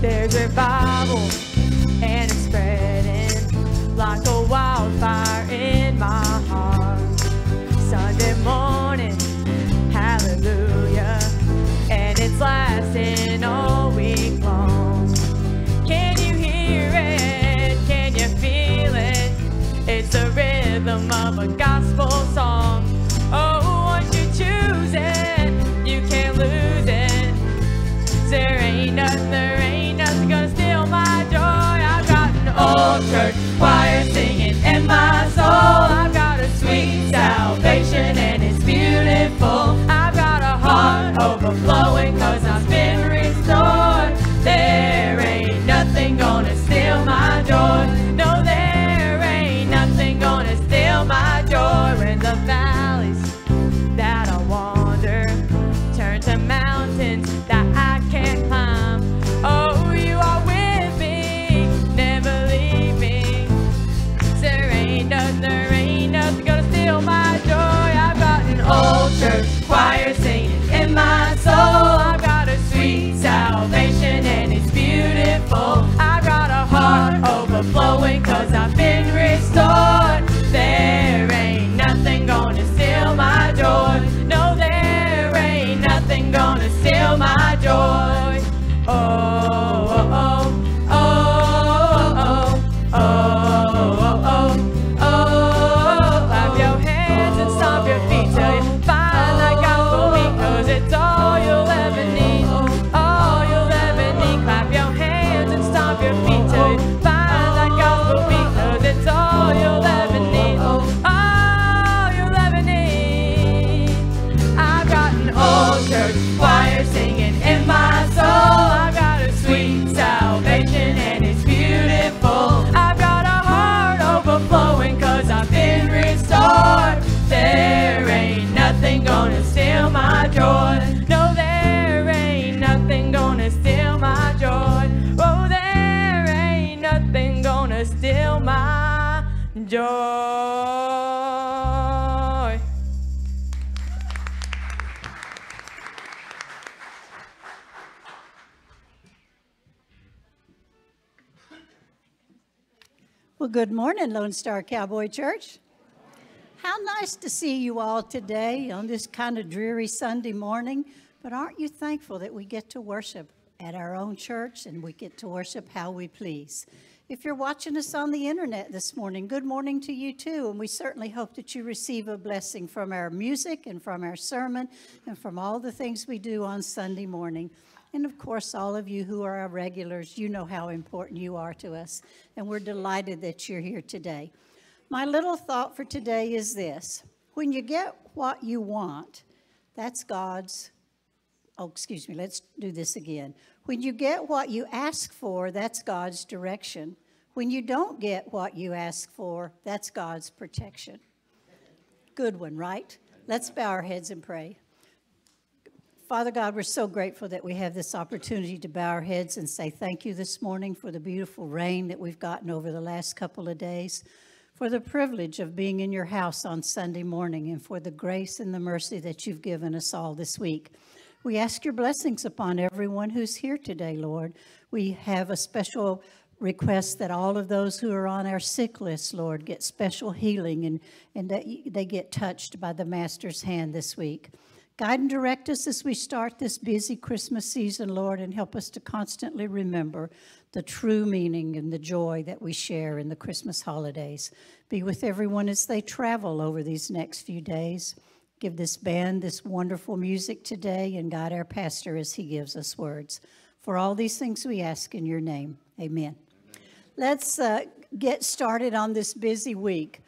There's a Bible. Good morning, Lone Star Cowboy Church. How nice to see you all today on this kind of dreary Sunday morning. But aren't you thankful that we get to worship at our own church and we get to worship how we please? If you're watching us on the internet this morning, good morning to you too. And we certainly hope that you receive a blessing from our music and from our sermon and from all the things we do on Sunday morning. And of course, all of you who are our regulars, you know how important you are to us. And we're delighted that you're here today. My little thought for today is this when you get what you want, that's God's. Oh, excuse me, let's do this again. When you get what you ask for, that's God's direction. When you don't get what you ask for, that's God's protection. Good one, right? Let's bow our heads and pray. Father God, we're so grateful that we have this opportunity to bow our heads and say thank you this morning for the beautiful rain that we've gotten over the last couple of days, for the privilege of being in your house on Sunday morning, and for the grace and the mercy that you've given us all this week. We ask your blessings upon everyone who's here today, Lord. We have a special request that all of those who are on our sick list, Lord, get special healing and, and that they get touched by the Master's hand this week. Guide and direct us as we start this busy Christmas season, Lord, and help us to constantly remember the true meaning and the joy that we share in the Christmas holidays. Be with everyone as they travel over these next few days. Give this band this wonderful music today and guide our pastor as he gives us words. For all these things we ask in your name. Amen. Let's uh, get started on this busy week.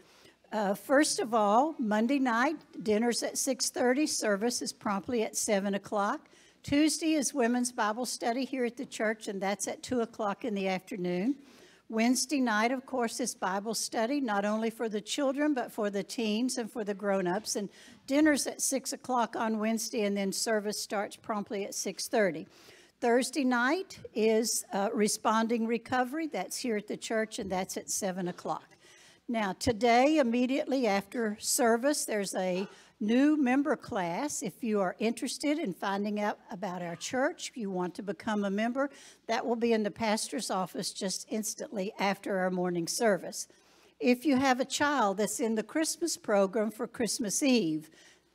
Uh, first of all, Monday night, dinner's at 6.30, service is promptly at 7 o'clock. Tuesday is women's Bible study here at the church, and that's at 2 o'clock in the afternoon. Wednesday night, of course, is Bible study, not only for the children, but for the teens and for the grown-ups. And dinner's at 6 o'clock on Wednesday, and then service starts promptly at 6.30. Thursday night is uh, Responding Recovery. That's here at the church, and that's at 7 o'clock. Now, today, immediately after service, there's a new member class. If you are interested in finding out about our church, if you want to become a member, that will be in the pastor's office just instantly after our morning service. If you have a child that's in the Christmas program for Christmas Eve,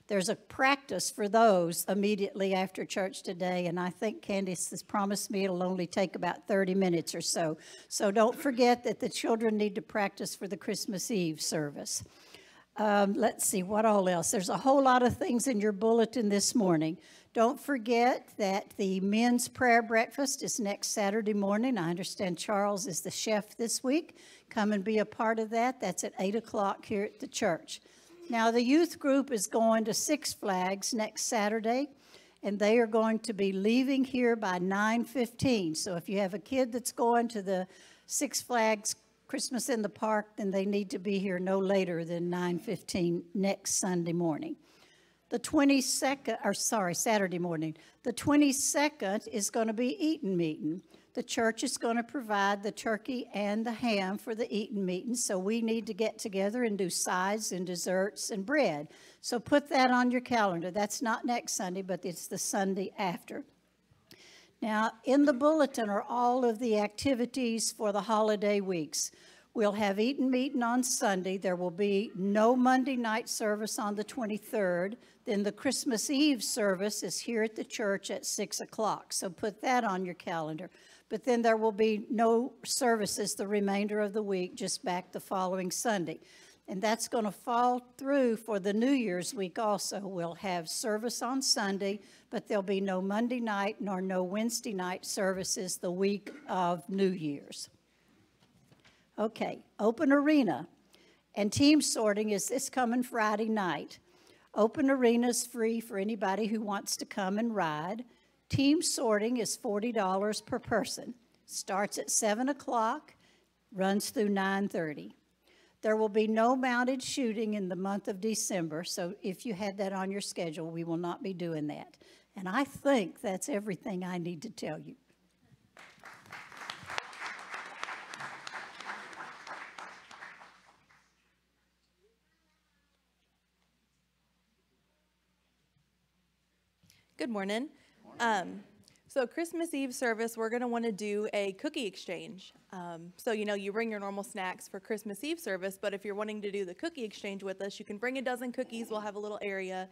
there's a practice for those immediately after church today, and I think Candice has promised me it'll only take about 30 minutes or so. So don't forget that the children need to practice for the Christmas Eve service. Um, let's see, what all else? There's a whole lot of things in your bulletin this morning. Don't forget that the men's prayer breakfast is next Saturday morning. I understand Charles is the chef this week. Come and be a part of that. That's at 8 o'clock here at the church. Now, the youth group is going to Six Flags next Saturday, and they are going to be leaving here by 9:15. So if you have a kid that's going to the Six Flags Christmas in the Park, then they need to be here no later than 9:15 next Sunday morning. The 22nd, or sorry, Saturday morning. The 22nd is going to be Eaton Meeting. The church is going to provide the turkey and the ham for the Eaton Meeting, so we need to get together and do sides and desserts and bread. So put that on your calendar. That's not next Sunday, but it's the Sunday after. Now, in the bulletin are all of the activities for the holiday weeks. We'll have Eaton Meeting on Sunday. There will be no Monday night service on the 23rd. Then the Christmas Eve service is here at the church at 6 o'clock. So put that on your calendar. But then there will be no services the remainder of the week, just back the following Sunday. And that's going to fall through for the New Year's week also. We'll have service on Sunday, but there'll be no Monday night nor no Wednesday night services the week of New Year's. Okay, open arena and team sorting is this coming Friday night. Open arena is free for anybody who wants to come and ride. Team sorting is $40 per person. Starts at 7 o'clock, runs through 9:30. There will be no mounted shooting in the month of December, so if you had that on your schedule, we will not be doing that. And I think that's everything I need to tell you. Good morning. Um, so Christmas Eve service, we're going to want to do a cookie exchange. Um, so, you know, you bring your normal snacks for Christmas Eve service, but if you're wanting to do the cookie exchange with us, you can bring a dozen cookies. We'll have a little area.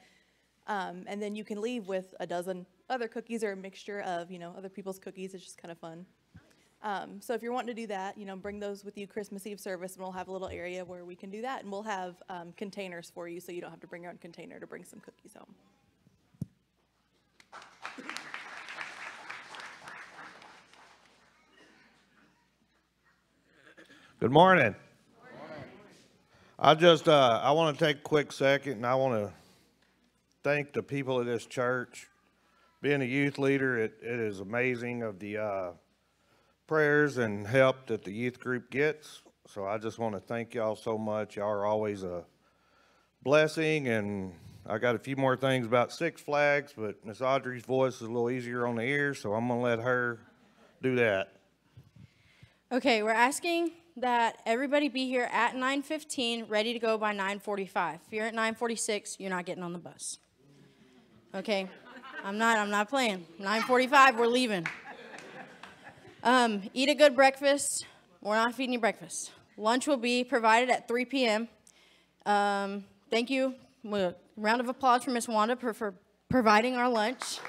Um, and then you can leave with a dozen other cookies or a mixture of, you know, other people's cookies. It's just kind of fun. Um, so if you're wanting to do that, you know, bring those with you Christmas Eve service, and we'll have a little area where we can do that. And we'll have um, containers for you so you don't have to bring your own container to bring some cookies home. Good morning. I just uh, I want to take a quick second and I want to thank the people of this church. Being a youth leader, it, it is amazing of the uh, prayers and help that the youth group gets. So I just want to thank y'all so much. Y'all are always a blessing, and I got a few more things about Six Flags, but Miss Audrey's voice is a little easier on the ear, so I'm gonna let her do that. Okay, we're asking that everybody be here at 9:15, ready to go by 9:45. If you're at 9:46, you're not getting on the bus. Okay, I'm not. I'm not playing. 9:45, we're leaving. Um, eat a good breakfast. We're not feeding you breakfast. Lunch will be provided at 3 p.m. Um, thank you. Round of applause for Miss Wanda for, for providing our lunch.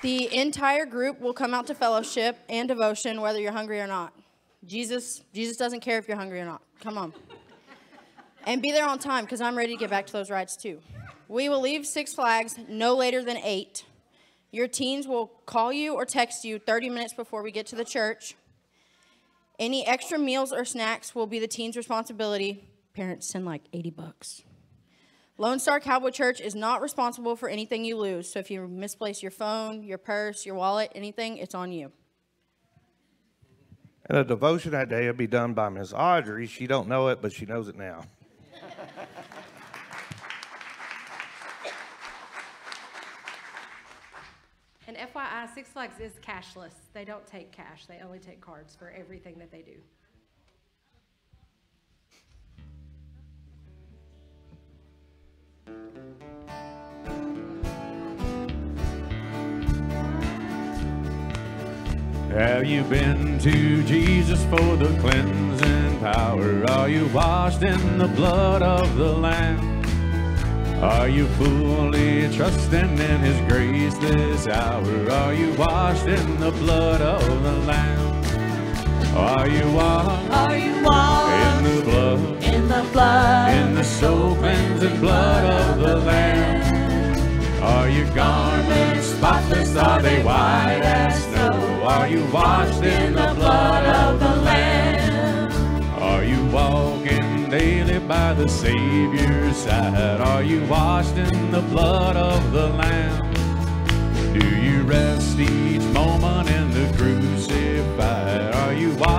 The entire group will come out to fellowship and devotion whether you're hungry or not. Jesus, Jesus doesn't care if you're hungry or not. Come on. And be there on time because I'm ready to get back to those rides too. We will leave Six Flags no later than 8. Your teens will call you or text you 30 minutes before we get to the church. Any extra meals or snacks will be the teens' responsibility. Parents send like 80 bucks. Lone Star Cowboy Church is not responsible for anything you lose. So if you misplace your phone, your purse, your wallet, anything, it's on you. And the devotion that day will be done by Miss Audrey. She don't know it, but she knows it now. And FYI, Six Flags is cashless. They don't take cash. They only take cards for everything that they do. Have you been to Jesus for the cleansing power? Are you washed in the blood of the Lamb? Are you fully trusting in His grace this hour? Are you washed in the blood of the Lamb? Are you washed Are you washed in the blood? in the blood? In the soul cleansing blood of the Lamb. Are your garments spotless? Are they white as snow? Are you washed in the blood of the Lamb? Are you walking daily by the Savior's side? Are you washed in the blood of the Lamb? Do you rest each moment in the crucified?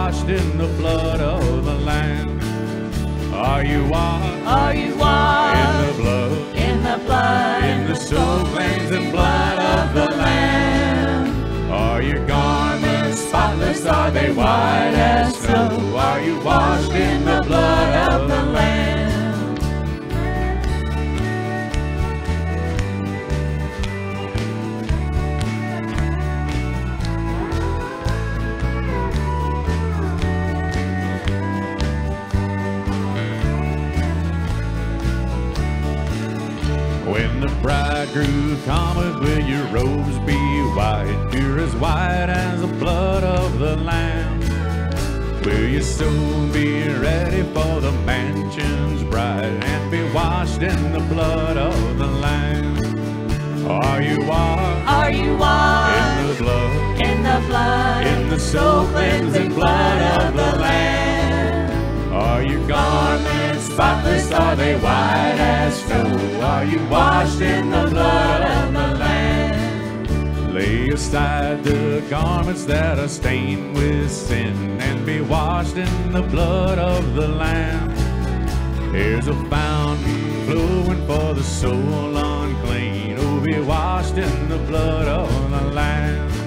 Washed in the blood of the Lamb? Are you washed Are you in washed the blood? in the blood? In the soul cleansing blood of the Lamb. Are your garments spotless? Are they white as snow? Are you washed in the blood of the Lamb? Bridegroom cometh, will your robes be white, pure as white as the blood of the Lamb? Will your soul be ready for the mansion's bride and be washed in the blood of the Lamb? Are you washed Are you washed in the blood, in the blood? in the soul cleansing blood of the Lamb? Are your garments spotless? Are they white as snow? Are you washed in the blood of the Lamb? Lay aside the garments that are stained with sin and be washed in the blood of the Lamb. Here's a fountain flowing for the soul unclean. Oh, be washed in the blood of the Lamb.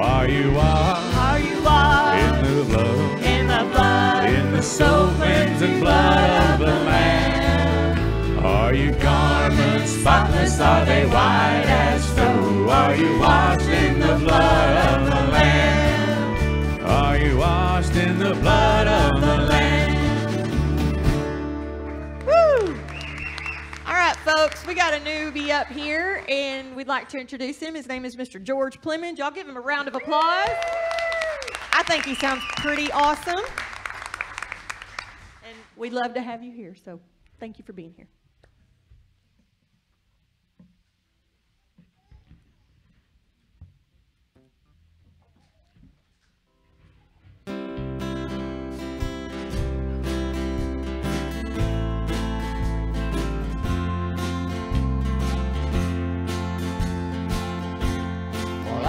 Are you washed Are you washed in the blood? in the blood? In the soul cleansing blood of the Lamb. Are your garments spotless? Are they white as snow? Are you washed in the blood of the Lamb? Folks, we got a newbie up here, and we'd like to introduce him. His name is Mr. George Plemons. Y'all give him a round of applause. I think he sounds pretty awesome. And we'd love to have you here, so thank you for being here.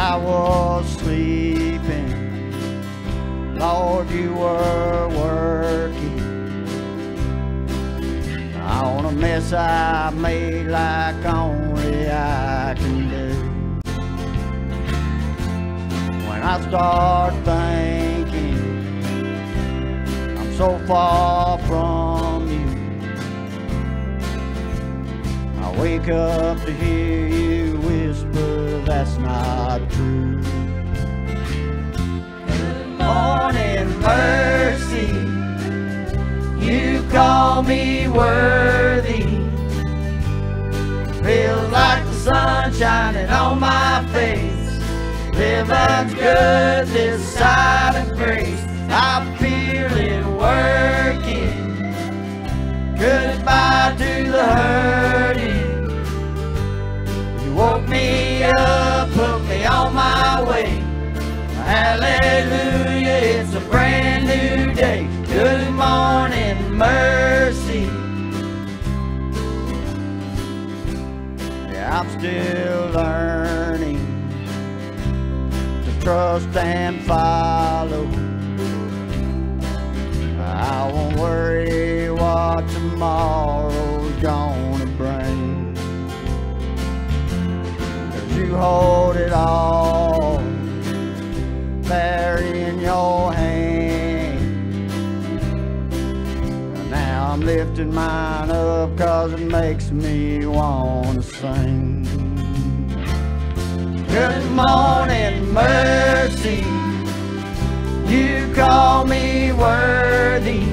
I was sleeping, Lord, you were working. On a mess I made like only I can do. When I start thinking I'm so far from I wake up to hear you whisper that's not true. Good morning, mercy. You call me worthy. Feel like the sun shining on my face. Living's good this side of grace. I feel it working. Goodbye to the hurting. Woke me up, put me on my way. Hallelujah, it's a brand new day. Good morning, mercy. Yeah, I'm still learning to trust and follow. I won't worry what tomorrow's hold it all there in your hand. And now I'm lifting mine up cause it makes me wanna sing. Good morning, mercy. You call me worthy.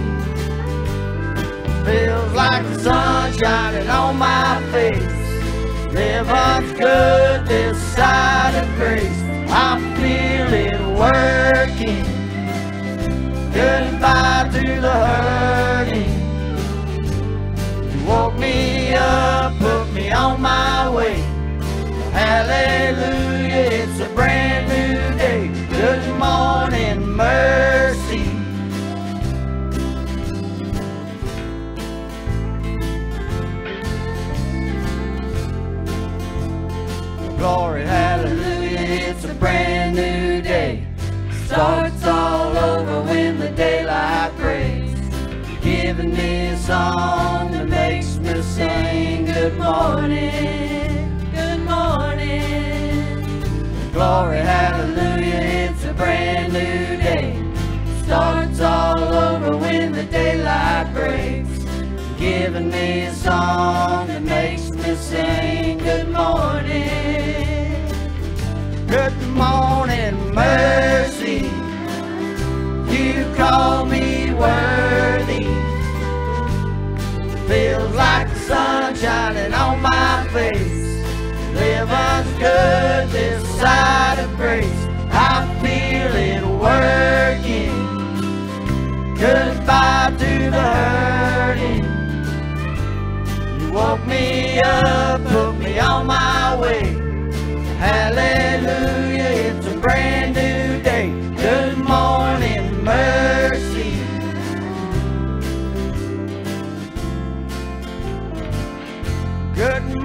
Feels like the sun shining on my face. Living's good this side of grace. I feel it working. Goodbye to the hurting. You woke me up, put me on my way. Hallelujah, it's a brand new day. Good morning, mercy. Starts all over when the daylight breaks. Giving me a song that makes me sing good morning, good morning. Glory, hallelujah, it's a brand new day. Starts all over when the daylight breaks. Giving me a song that makes me sing good morning. Good morning, mercy. Call me worthy. Feels like the sun shining on my face. Living's good this side of grace. I feel it working. Goodbye to the hurting. You woke me up, put me on my way. Hallelujah,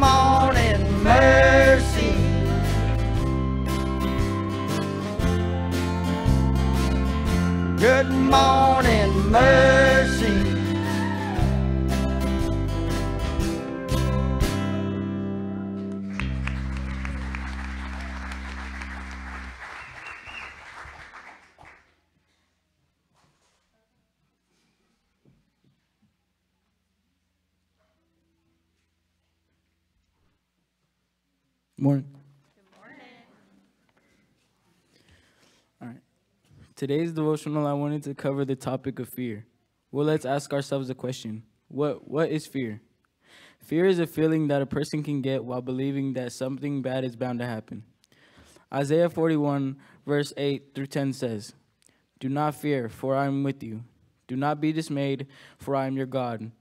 morning, mercy. Good morning, mercy. Morning. Good morning. All right. Today's devotional, I wanted to cover the topic of fear. Well, let's ask ourselves a question. What what is fear? Fear is a feeling that a person can get while believing that something bad is bound to happen. Isaiah 41, verse 8 through 10 says, Do not fear, for I am with you. Do not be dismayed, for I am your God.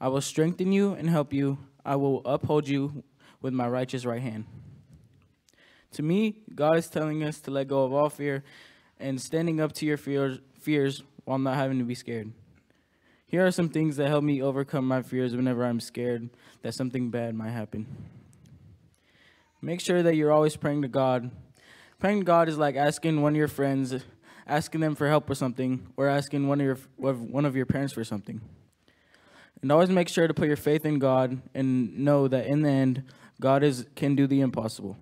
I will strengthen you and help you. I will uphold you with my righteous right hand. To me, God is telling us to let go of all fear and standing up to your fears, fears while not having to be scared. Here are some things that help me overcome my fears whenever I'm scared that something bad might happen. Make sure that you're always praying to God. Praying to God is like asking one of your friends, asking them for help with something, or asking one of your one of your parents for something. And always make sure to put your faith in God and know that in the end, God is can do the impossible.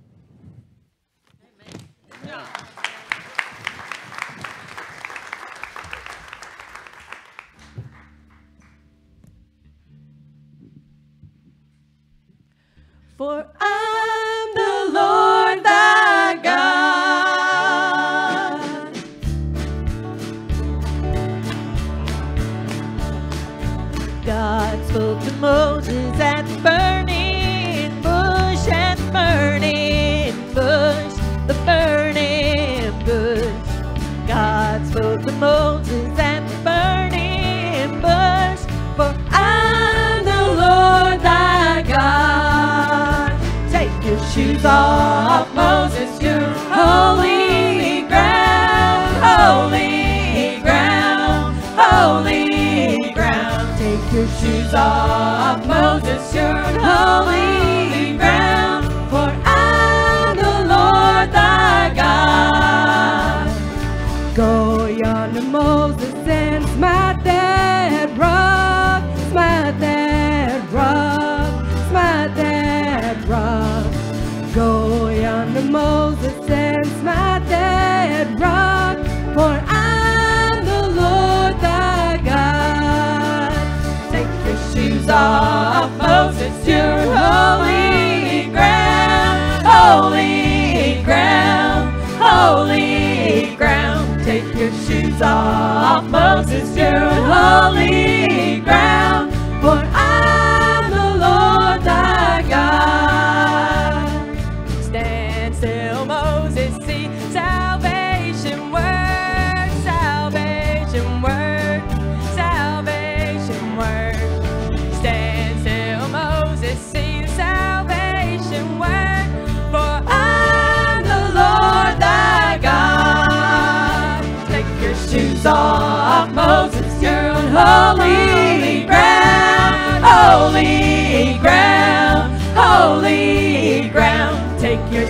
of Moses' pure holy ground.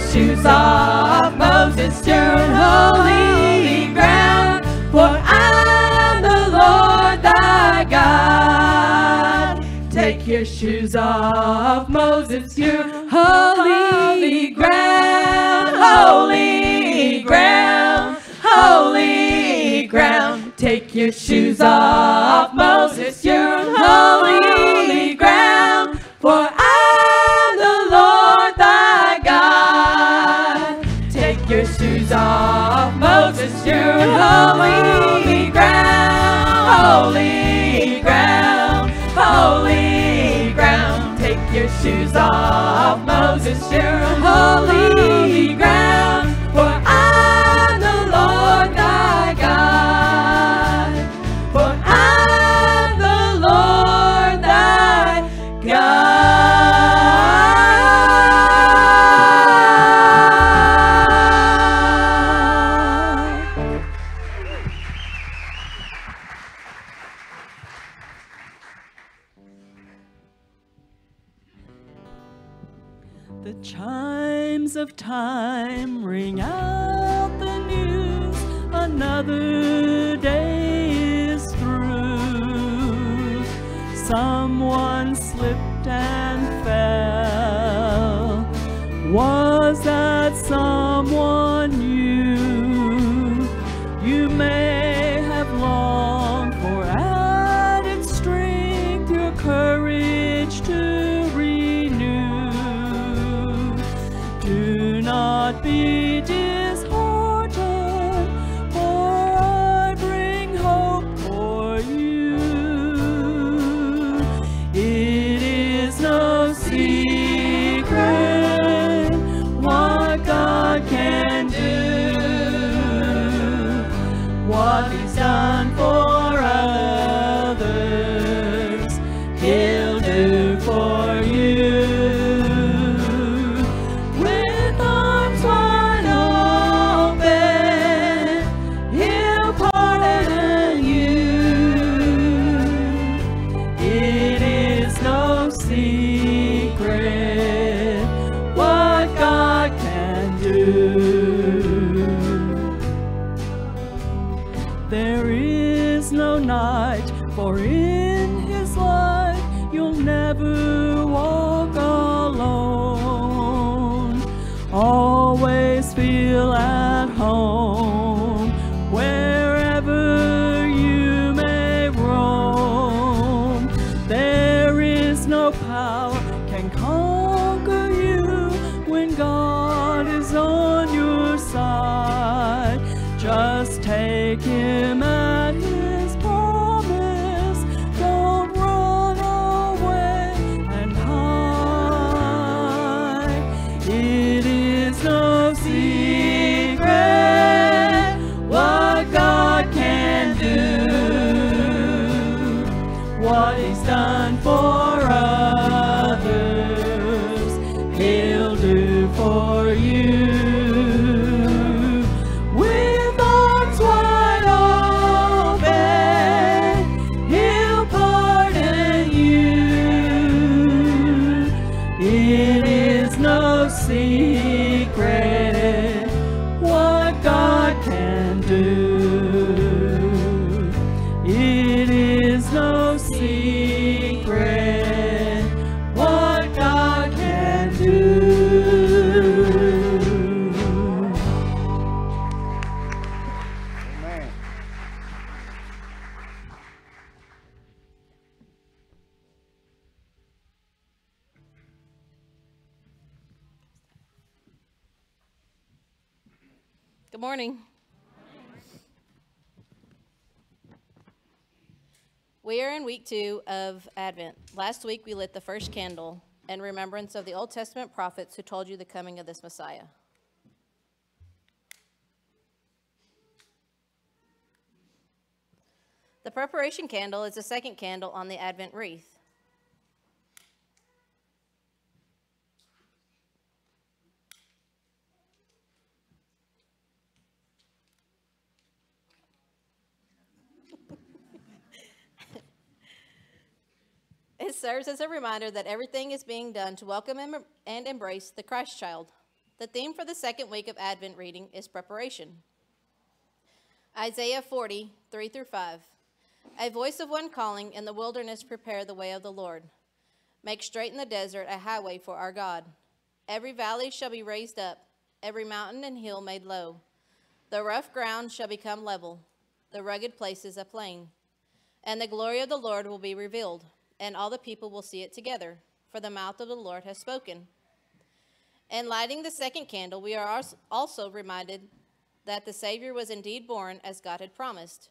shoes off. Moses turned holy ground, for I'm the Lord thy God. Take your shoes off, Moses, your holy ground, holy ground, holy ground. Take your shoes off, Moses, your holy of Moses, you're holy ground. was that someone you you made Good morning. We are in week two of Advent. Last week we lit the first candle in remembrance of the Old Testament prophets who told you the coming of this Messiah. The preparation candle is the second candle on the Advent wreath. Serves as a reminder that everything is being done to welcome and embrace the Christ child. The theme for the second week of Advent reading is preparation. Isaiah 40, 3 through 5. A voice of one calling in the wilderness, prepare the way of the Lord. Make straight in the desert a highway for our God. Every valley shall be raised up, every mountain and hill made low. The rough ground shall become level, the rugged places a plain. And the glory of the Lord will be revealed, and all the people will see it together, for the mouth of the Lord has spoken. In lighting the second candle, we are also reminded that the Savior was indeed born as God had promised.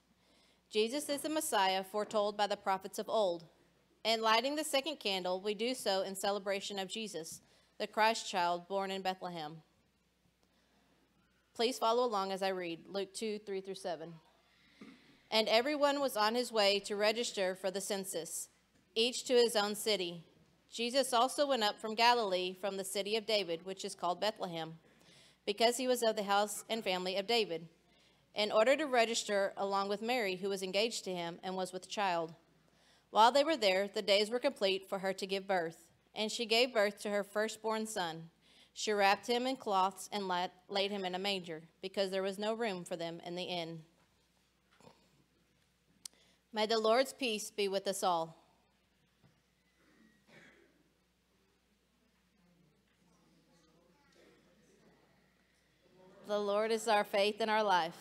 Jesus is the Messiah foretold by the prophets of old. In lighting the second candle, we do so in celebration of Jesus, the Christ child born in Bethlehem. Please follow along as I read Luke 2 3 through 7. And everyone was on his way to register for the census, each to his own city. Jesus also went up from Galilee, from the city of David, which is called Bethlehem, because he was of the house and family of David, in order to register along with Mary, who was engaged to him and was with child. While they were there, the days were complete for her to give birth, and she gave birth to her firstborn son. She wrapped him in cloths and laid him in a manger, because there was no room for them in the inn. May the Lord's peace be with us all. The Lord is our faith and our life.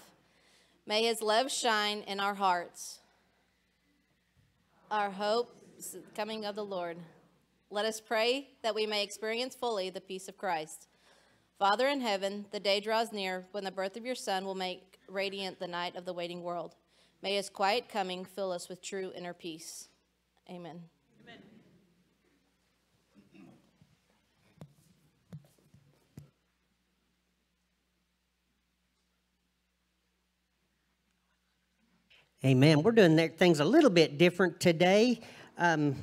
May his love shine in our hearts. Our hope is coming of the Lord. Let us pray that we may experience fully the peace of Christ. Father in heaven, the day draws near when the birth of your Son will make radiant the night of the waiting world. May his quiet coming fill us with true inner peace. Amen. Amen. We're doing things a little bit different today. Um,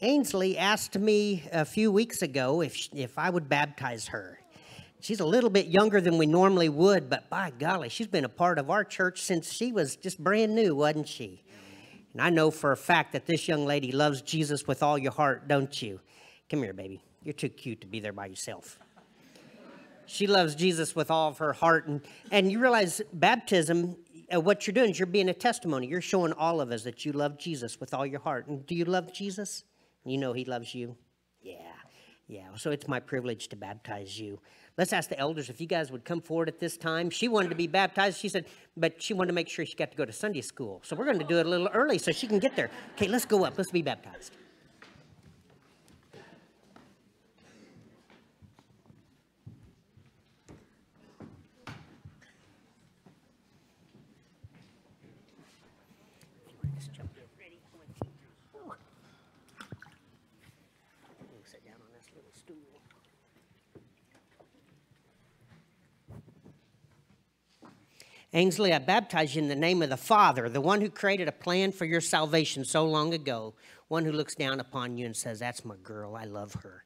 Ainsley asked me a few weeks ago if, if I would baptize her. She's a little bit younger than we normally would, but by golly, she's been a part of our church since she was just brand new, wasn't she? And I know for a fact that this young lady loves Jesus with all your heart, don't you? Come here, baby. You're too cute to be there by yourself. She loves Jesus with all of her heart. And, and you realize baptism, uh, what you're doing is you're being a testimony. You're showing all of us that you love Jesus with all your heart. And do you love Jesus? You know he loves you? Yeah, yeah. So it's my privilege to baptize you. Let's ask the elders if you guys would come forward at this time. She wanted to be baptized. She said, but she wanted to make sure she got to go to Sunday school. So we're going to do it a little early so she can get there. Okay, let's go up. Let's be baptized. Sit down on this little stool. Ainsley, I baptize you in the name of the Father, the one who created a plan for your salvation so long ago, one who looks down upon you and says, That's my girl, I love her.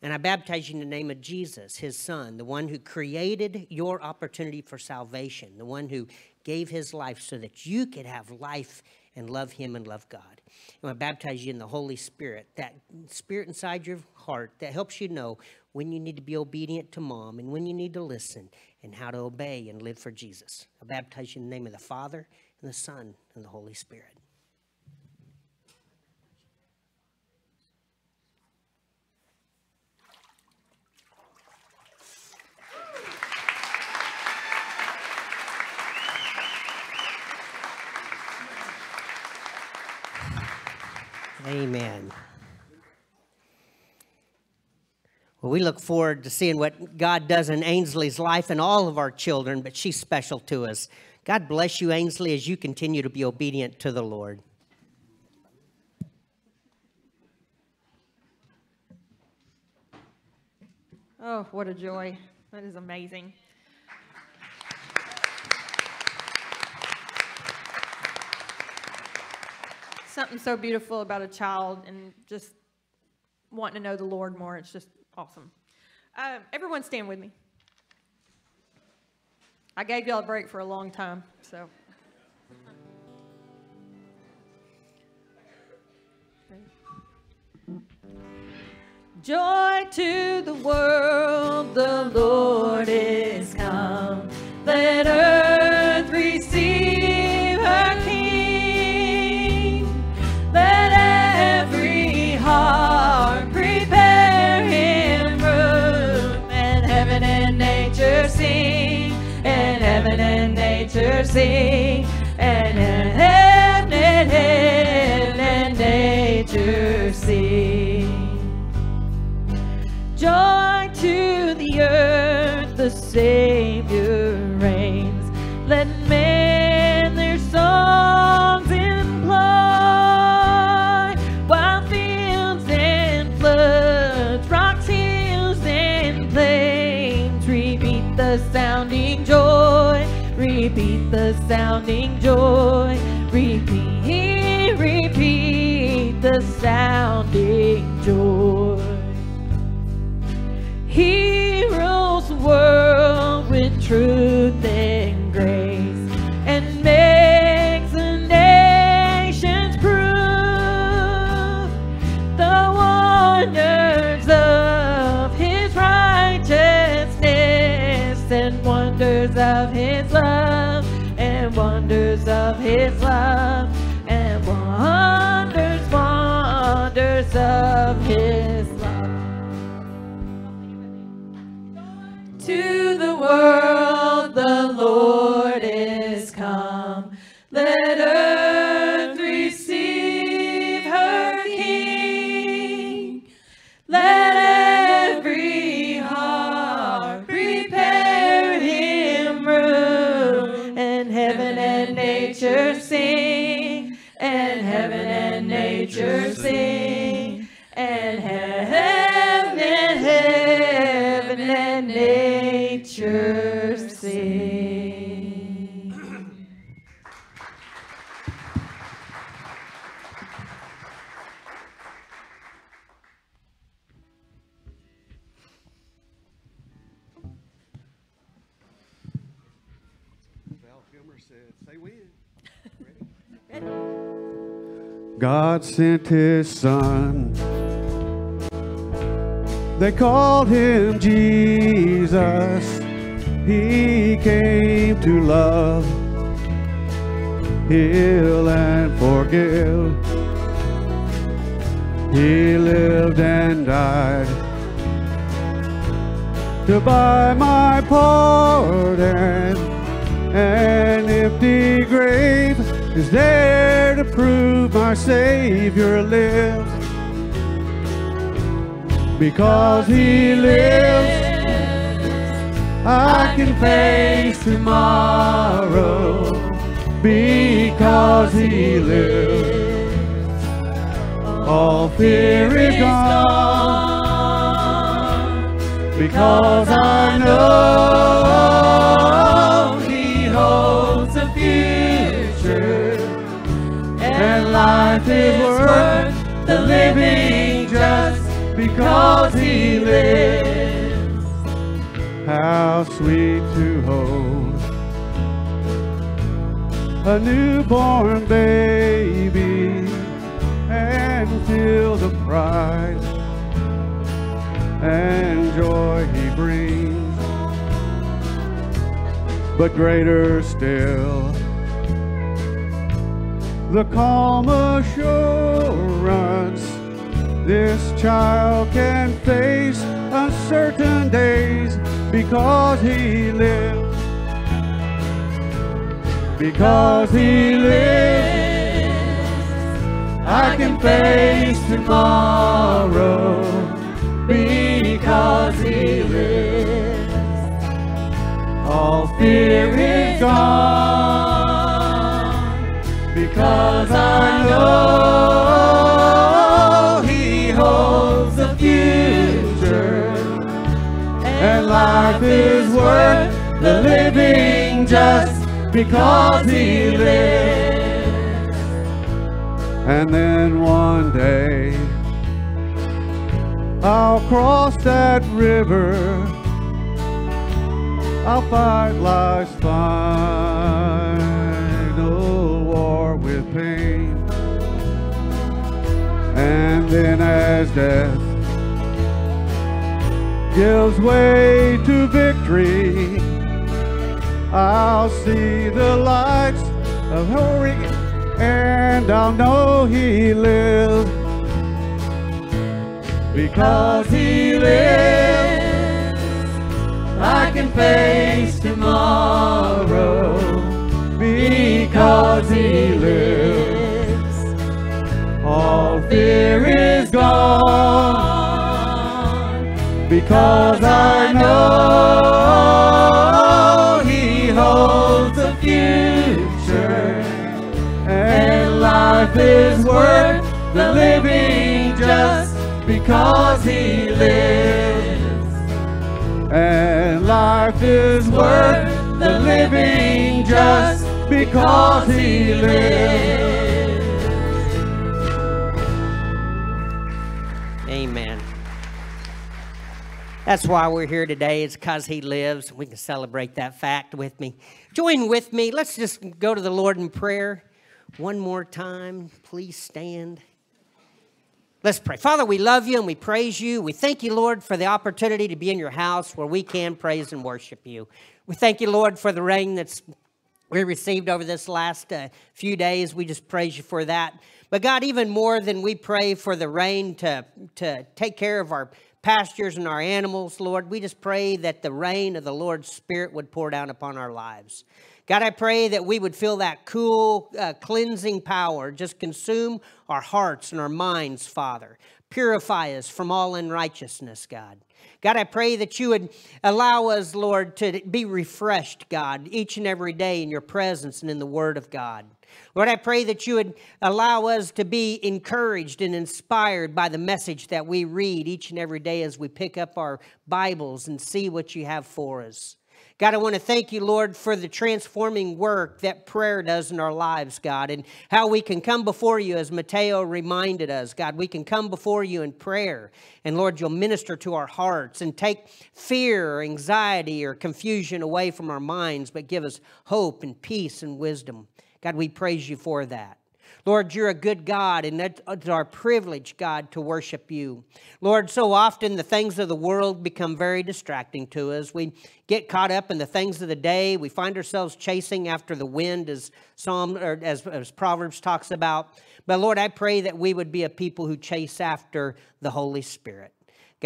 And I baptize you in the name of Jesus, his son, the one who created your opportunity for salvation, the one who gave his life so that you could have life and love him and love God. And I baptize you in the Holy Spirit, that spirit inside your heart that helps you know when you need to be obedient to mom and when you need to listen and how to obey and live for Jesus. I baptize you in the name of the Father and the Son and the Holy Spirit. Amen. Well, we look forward to seeing what God does in Ainsley's life and all of our children, but she's special to us. God bless you, Ainsley, as you continue to be obedient to the Lord. Oh, what a joy. That is amazing. Something so beautiful about a child and just wanting to know the Lord more. It's just awesome. Uh, everyone stand with me. I gave y'all a break for a long time, so. Joy to the world, the Lord is come. Let earth sing. And heaven and heaven and nature sing. Joy to the earth, the Savior the sounding joy, repeat, repeat the sounding joy. He rules the world with truth wonders of his love and wonders, wonders of his sent his son. They called him Jesus. He came to love, heal, and forgive. He lived and died to buy my pardon. And an empty grave is there to prove our Savior lives. Because He lives, I can face tomorrow. Because He lives, all fear is gone. Because I know and life is worth the living just because He lives. How sweet to hold a newborn baby and feel the pride and joy he brings. But greater still, the calm assurance this child can face uncertain days because he lives. Because he lives, I can face tomorrow because he lives. All fear is gone because I know he holds the future And life is worth the living just because he lives. And then one day I'll cross that river. I'll fight life's final Then as death gives way to victory, I'll see the lights of glory and I'll know he lives because he lives. I can face tomorrow because he lives. Fear is gone because I know he holds the future and life is worth the living just because he lives. And life is worth the living just because he lives. That's why we're here today. It's because He lives. We can celebrate that fact with me. Join with me. Let's just go to the Lord in prayer one more time. Please stand. Let's pray. Father, we love you and we praise you. We thank you, Lord, for the opportunity to be in your house where we can praise and worship you. We thank you, Lord, for the rain that's we received over this last uh, few days. We just praise you for that. But God, even more than we pray for the rain to, to take care of our pastures and our animals, Lord, we just pray that the rain of the Lord's Spirit would pour down upon our lives. God, I pray that we would feel that cool, uh, cleansing power just consume our hearts and our minds, Father. Purify us from all unrighteousness, God. God, I pray that you would allow us, Lord, to be refreshed, God, each and every day in your presence and in the Word of God. Lord, I pray that you would allow us to be encouraged and inspired by the message that we read each and every day as we pick up our Bibles and see what you have for us. God, I want to thank you, Lord, for the transforming work that prayer does in our lives, God, and how we can come before you as Mateo reminded us, God. We can come before you in prayer, and Lord, you'll minister to our hearts and take fear or anxiety or confusion away from our minds, but give us hope and peace and wisdom. God, we praise you for that. Lord, you're a good God, and it's our privilege, God, to worship you. Lord, so often the things of the world become very distracting to us. We get caught up in the things of the day. We find ourselves chasing after the wind, as Psalm or as, as Proverbs talks about. But Lord, I pray that we would be a people who chase after the Holy Spirit.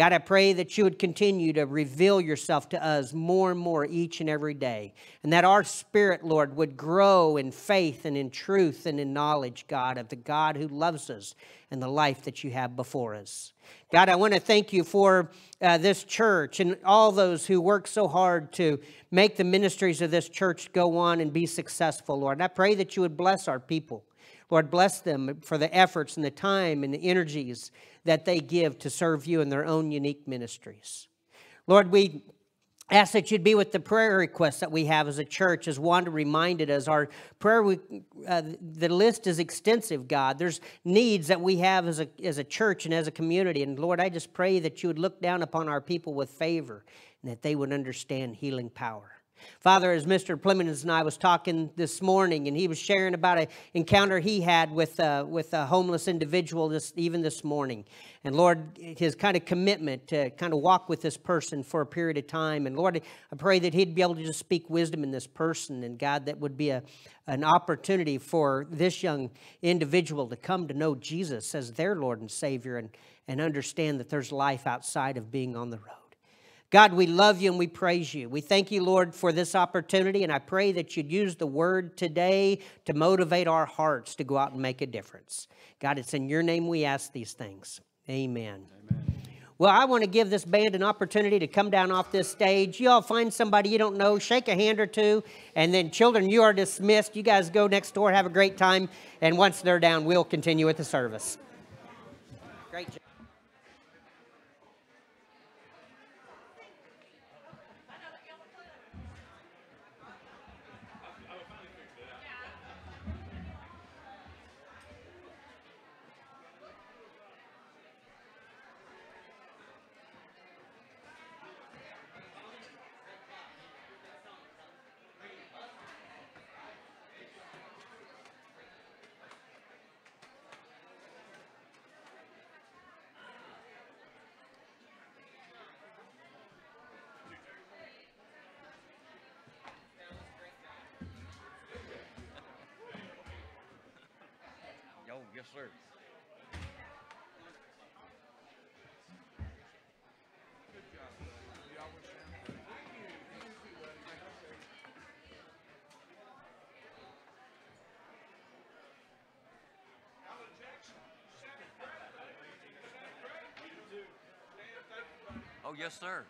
God, I pray that you would continue to reveal yourself to us more and more each and every day. And that our spirit, Lord, would grow in faith and in truth and in knowledge, God, of the God who loves us and the life that you have before us. God, I want to thank you for uh, this church and all those who work so hard to make the ministries of this church go on and be successful, Lord. And I pray that you would bless our people. Lord, bless them for the efforts and the time and the energies that they give to serve you in their own unique ministries. Lord, we ask that you'd be with the prayer requests that we have as a church. As Wanda reminded us, our prayer, uh, the list is extensive, God. There's needs that we have as a, as a church and as a community. And Lord, I just pray that you would look down upon our people with favor and that they would understand healing power. Father, as Mr. Plemons and I was talking this morning, and he was sharing about an encounter he had with, uh, with a homeless individual this, even this morning. And Lord, his kind of commitment to kind of walk with this person for a period of time. And Lord, I pray that he'd be able to just speak wisdom in this person. And God, that would be a, an opportunity for this young individual to come to know Jesus as their Lord and Savior and, and understand that there's life outside of being on the road. God, we love you and we praise you. We thank you, Lord, for this opportunity, and I pray that you'd use the word today to motivate our hearts to go out and make a difference. God, it's in your name we ask these things. Amen. Amen. Well, I want to give this band an opportunity to come down off this stage. You all find somebody you don't know, shake a hand or two, and then, children, you are dismissed. You guys go next door, have a great time, and once they're down, we'll continue with the service. Great job. Yes, sir. Oh, yes, sir.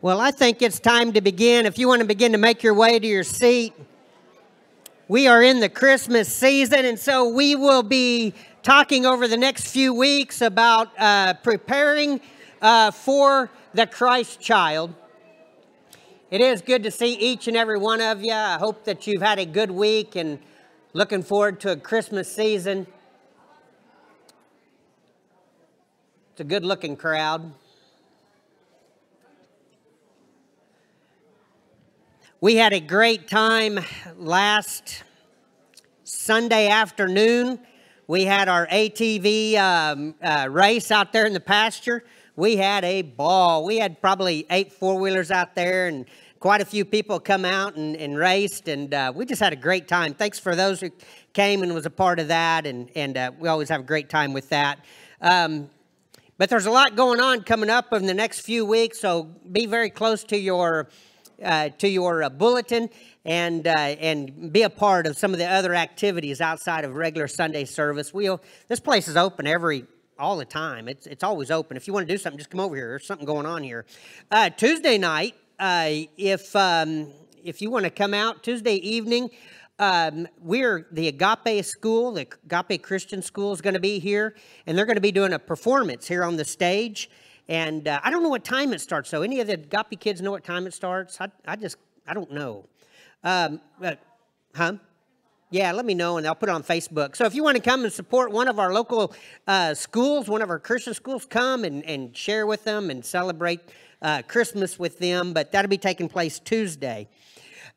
Well, I think it's time to begin. If you want to begin to make your way to your seat, we are in the Christmas season, and so we will be talking over the next few weeks about uh, preparing uh, for the Christ child. It is good to see each and every one of you. I hope that you've had a good week and looking forward to a Christmas season. It's a good looking crowd. We had a great time last Sunday afternoon. We had our ATV um, uh, race out there in the pasture. We had a ball. We had probably eight four wheelers out there, and quite a few people come out and, and raced, and uh, we just had a great time. Thanks for those who came and was a part of that, and and uh, we always have a great time with that. Um, but there's a lot going on coming up in the next few weeks, so be very close to your uh, to your uh, bulletin and uh, and be a part of some of the other activities outside of regular Sunday service. We'll this place is open every all the time. It's it's always open. If you want to do something, just come over here. There's something going on here. Uh, Tuesday night, uh, if um, if you want to come out Tuesday evening. Um, we're the Agape School, the Agape Christian School is going to be here, and they're going to be doing a performance here on the stage. And uh, I don't know what time it starts, so any of the Agape kids know what time it starts? I, I just, I don't know. Um, huh? Yeah, let me know and I'll put it on Facebook. So if you want to come and support one of our local uh, schools, one of our Christian schools, come and, and share with them and celebrate uh, Christmas with them. But that'll be taking place Tuesday.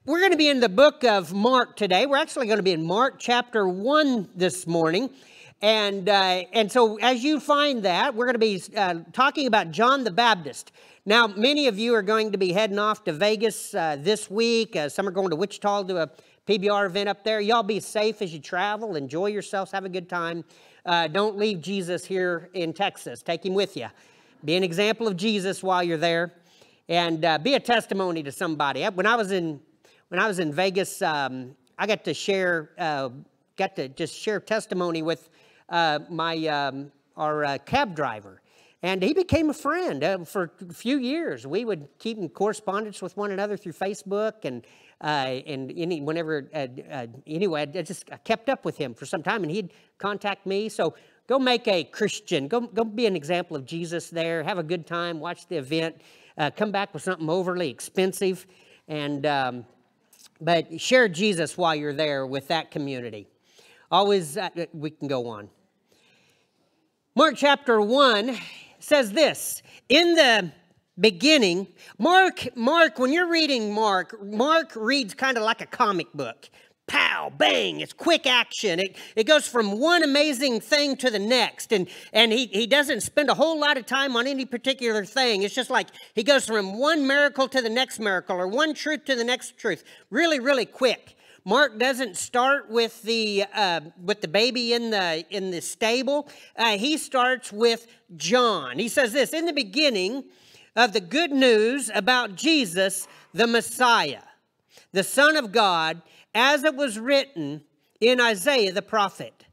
We're going to be in the book of Mark today. We're actually going to be in Mark chapter 1 this morning. And, uh, and so, as you find that, we're going to be uh, talking about John the Baptist. Now, many of you are going to be heading off to Vegas uh, this week. Uh, some are going to Wichita to a PBR event up there. Y'all be safe as you travel. Enjoy yourselves. Have a good time. Uh, don't leave Jesus here in Texas. Take him with you. Be an example of Jesus while you're there, and uh, be a testimony to somebody. When I was in when I was in Vegas, um, I got to share uh, got to just share testimony with uh, my um, our uh, cab driver, and he became a friend uh, for a few years. We would keep in correspondence with one another through Facebook and. Uh, and any whenever uh, uh, anyway, I just I kept up with him for some time, and he'd contact me. So go make a Christian. Go go be an example of Jesus there. Have a good time. Watch the event. Uh, come back with something overly expensive, and um, but share Jesus while you're there with that community. Always, uh, we can go on. Mark chapter 1 says this In the beginning, Mark, Mark, when you're reading Mark, Mark reads kind of like a comic book. Pow, bang, it's quick action. It, it goes from one amazing thing to the next. And, and he, he doesn't spend a whole lot of time on any particular thing. It's just like he goes from one miracle to the next miracle or one truth to the next truth. Really, really quick. Mark doesn't start with the uh, with the baby in the in the stable. Uh, he starts with John. He says this in the beginning of the good news about Jesus, the Messiah, the Son of God, as it was written in Isaiah the prophet.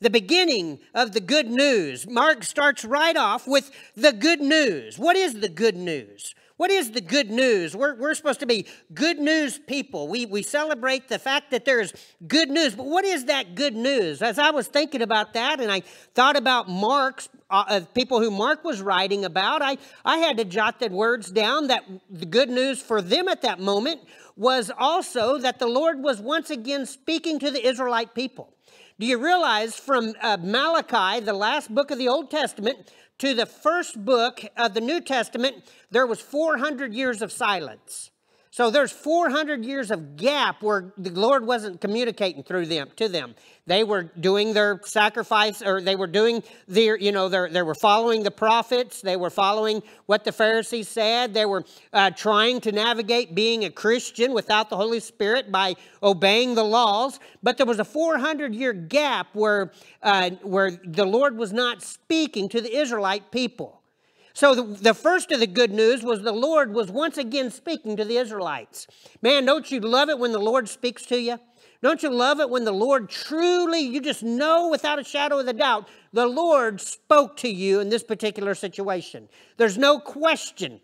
The beginning of the good news. Mark starts right off with the good news. What is the good news? What is the good news? We're, we're supposed to be good news people. We, we celebrate the fact that there's good news, but what is that good news? As I was thinking about that and I thought about Mark's, uh, uh, people who Mark was writing about, I, I had to jot the words down that the good news for them at that moment was also that the Lord was once again speaking to the Israelite people. Do you realize from uh, Malachi, the last book of the Old Testament, to the first book of the New Testament, there was 400 years of silence. So there's 400 years of gap where the Lord wasn't communicating through them to them. They were doing their sacrifice, or they were doing their, you know, they were following the prophets. They were following what the Pharisees said. They were uh, trying to navigate being a Christian without the Holy Spirit by obeying the laws. But there was a 400 year gap where, uh, where the Lord was not speaking to the Israelite people. So the, the, first of the good news was the Lord was once again speaking to the Israelites. Man, don't you love it when the Lord speaks to you? Don't you love it when the Lord truly, you just know without a shadow of a doubt, the Lord spoke to you in this particular situation? There's no question.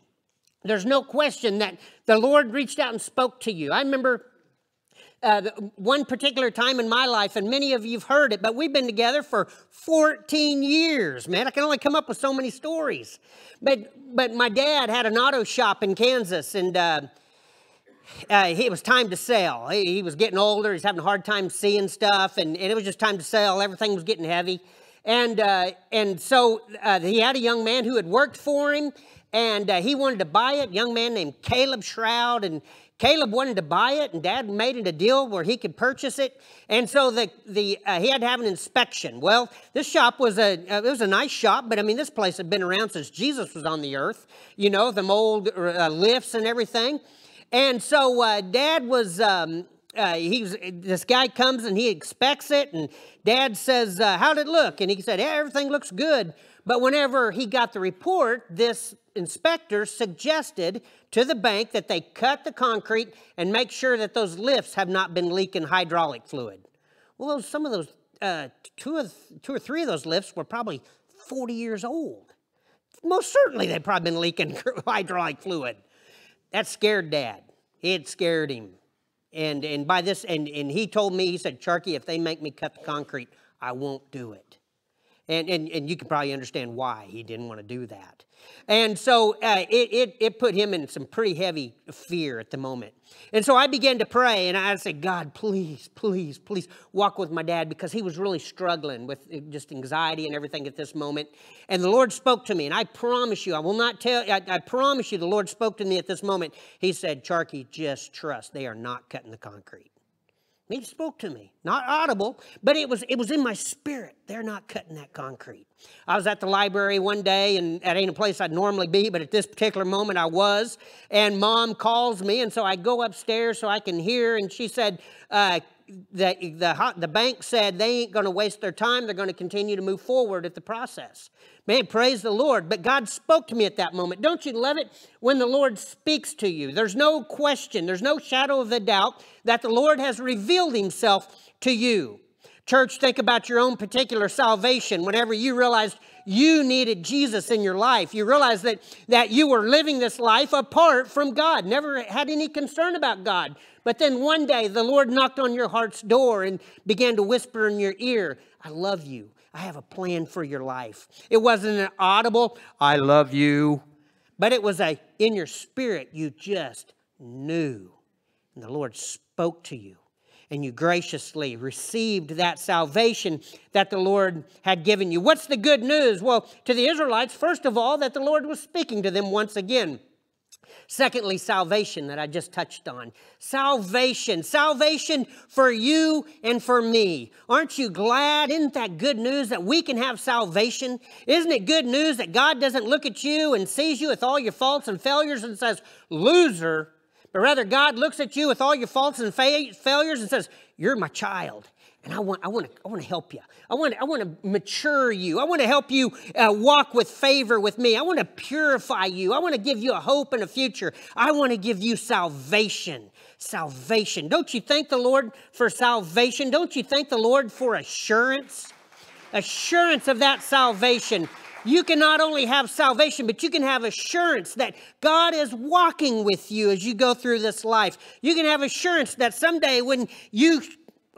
There's no question that the Lord reached out and spoke to you. I remember uh, one particular time in my life, and many of you've heard it, but we've been together for 14 years, man. I can only come up with so many stories. But, but my dad had an auto shop in Kansas, and uh, uh, it was time to sell. He, he, was getting older, he's having a hard time seeing stuff, and, and it was just time to sell. Everything was getting heavy. And, uh, and so uh, he had a young man who had worked for him, and uh, he wanted to buy it, young man named Caleb Shroud, and Caleb wanted to buy it, and Dad made it a deal where he could purchase it, and so the the uh, he had to have an inspection. Well, this shop was a uh, it was a nice shop, but I mean this place had been around since Jesus was on the earth. You know, the old uh, lifts and everything, and so uh, Dad was. Um, uh, he was, this guy comes and he expects it, and Dad says, uh, "How did it look?" And he said, "Yeah, everything looks good." But whenever he got the report, this inspector suggested to the bank that they cut the concrete and make sure that those lifts have not been leaking hydraulic fluid. Well, some of those, uh, two, of, two or three of those lifts were probably 40 years old. Most certainly they'd probably been leaking hydraulic fluid. That scared Dad. It scared him. And, and by this, and, and he told me, he said, Charky, if they make me cut the concrete, I won't do it. And, and, and you can probably understand why he didn't want to do that. And so uh, it, it, it put him in some pretty heavy fear at the moment. And so I began to pray and I said, God, please, please, please walk with my dad because he was really struggling with uh, just anxiety and everything at this moment. And the Lord spoke to me, and I promise you, I will not tell, I, I promise you, the Lord spoke to me at this moment. He said, Charky, just trust. They are not cutting the concrete. He spoke to me, not audible, but it was it was in my spirit. They're not cutting that concrete. I was at the library one day, and that ain't a place I'd normally be, but at this particular moment I was. And mom calls me, and so I go upstairs so I can hear. And she said, uh, the, the, the bank said they ain't going to waste their time. They're going to continue to move forward at the process. Man, praise the Lord. But God spoke to me at that moment. Don't you love it when the Lord speaks to you? There's no question, there's no shadow of a doubt that the Lord has revealed himself to you. Church, think about your own particular salvation. Whenever you realized you needed Jesus in your life, you realized that, that you were living this life apart from God, never had any concern about God. But then one day the Lord knocked on your heart's door and began to whisper in your ear, I love you. I have a plan for your life. It wasn't an audible, I love you, but it was a, in your spirit, you just knew. And the Lord spoke to you and you graciously received that salvation that the Lord had given you. What's the good news? Well, to the Israelites, first of all, that the Lord was speaking to them once again. Secondly, salvation that I just touched on. Salvation. Salvation for you and for me. Aren't you glad? Isn't that good news that we can have salvation? Isn't it good news that God doesn't look at you and sees you with all your faults and failures and says, loser? But rather, God looks at you with all your faults and fa- failures and says, You're my child. And I want, I, want to, I want to help you. I want, I want to mature you. I want to help you uh, walk with favor with me. I want to purify you. I want to give you a hope and a future. I want to give you salvation. Salvation. Don't you thank the Lord for salvation? Don't you thank the Lord for assurance? Assurance of that salvation you can not only have salvation, but you can have assurance that God is walking with you as you go through this life. You can have assurance that someday when you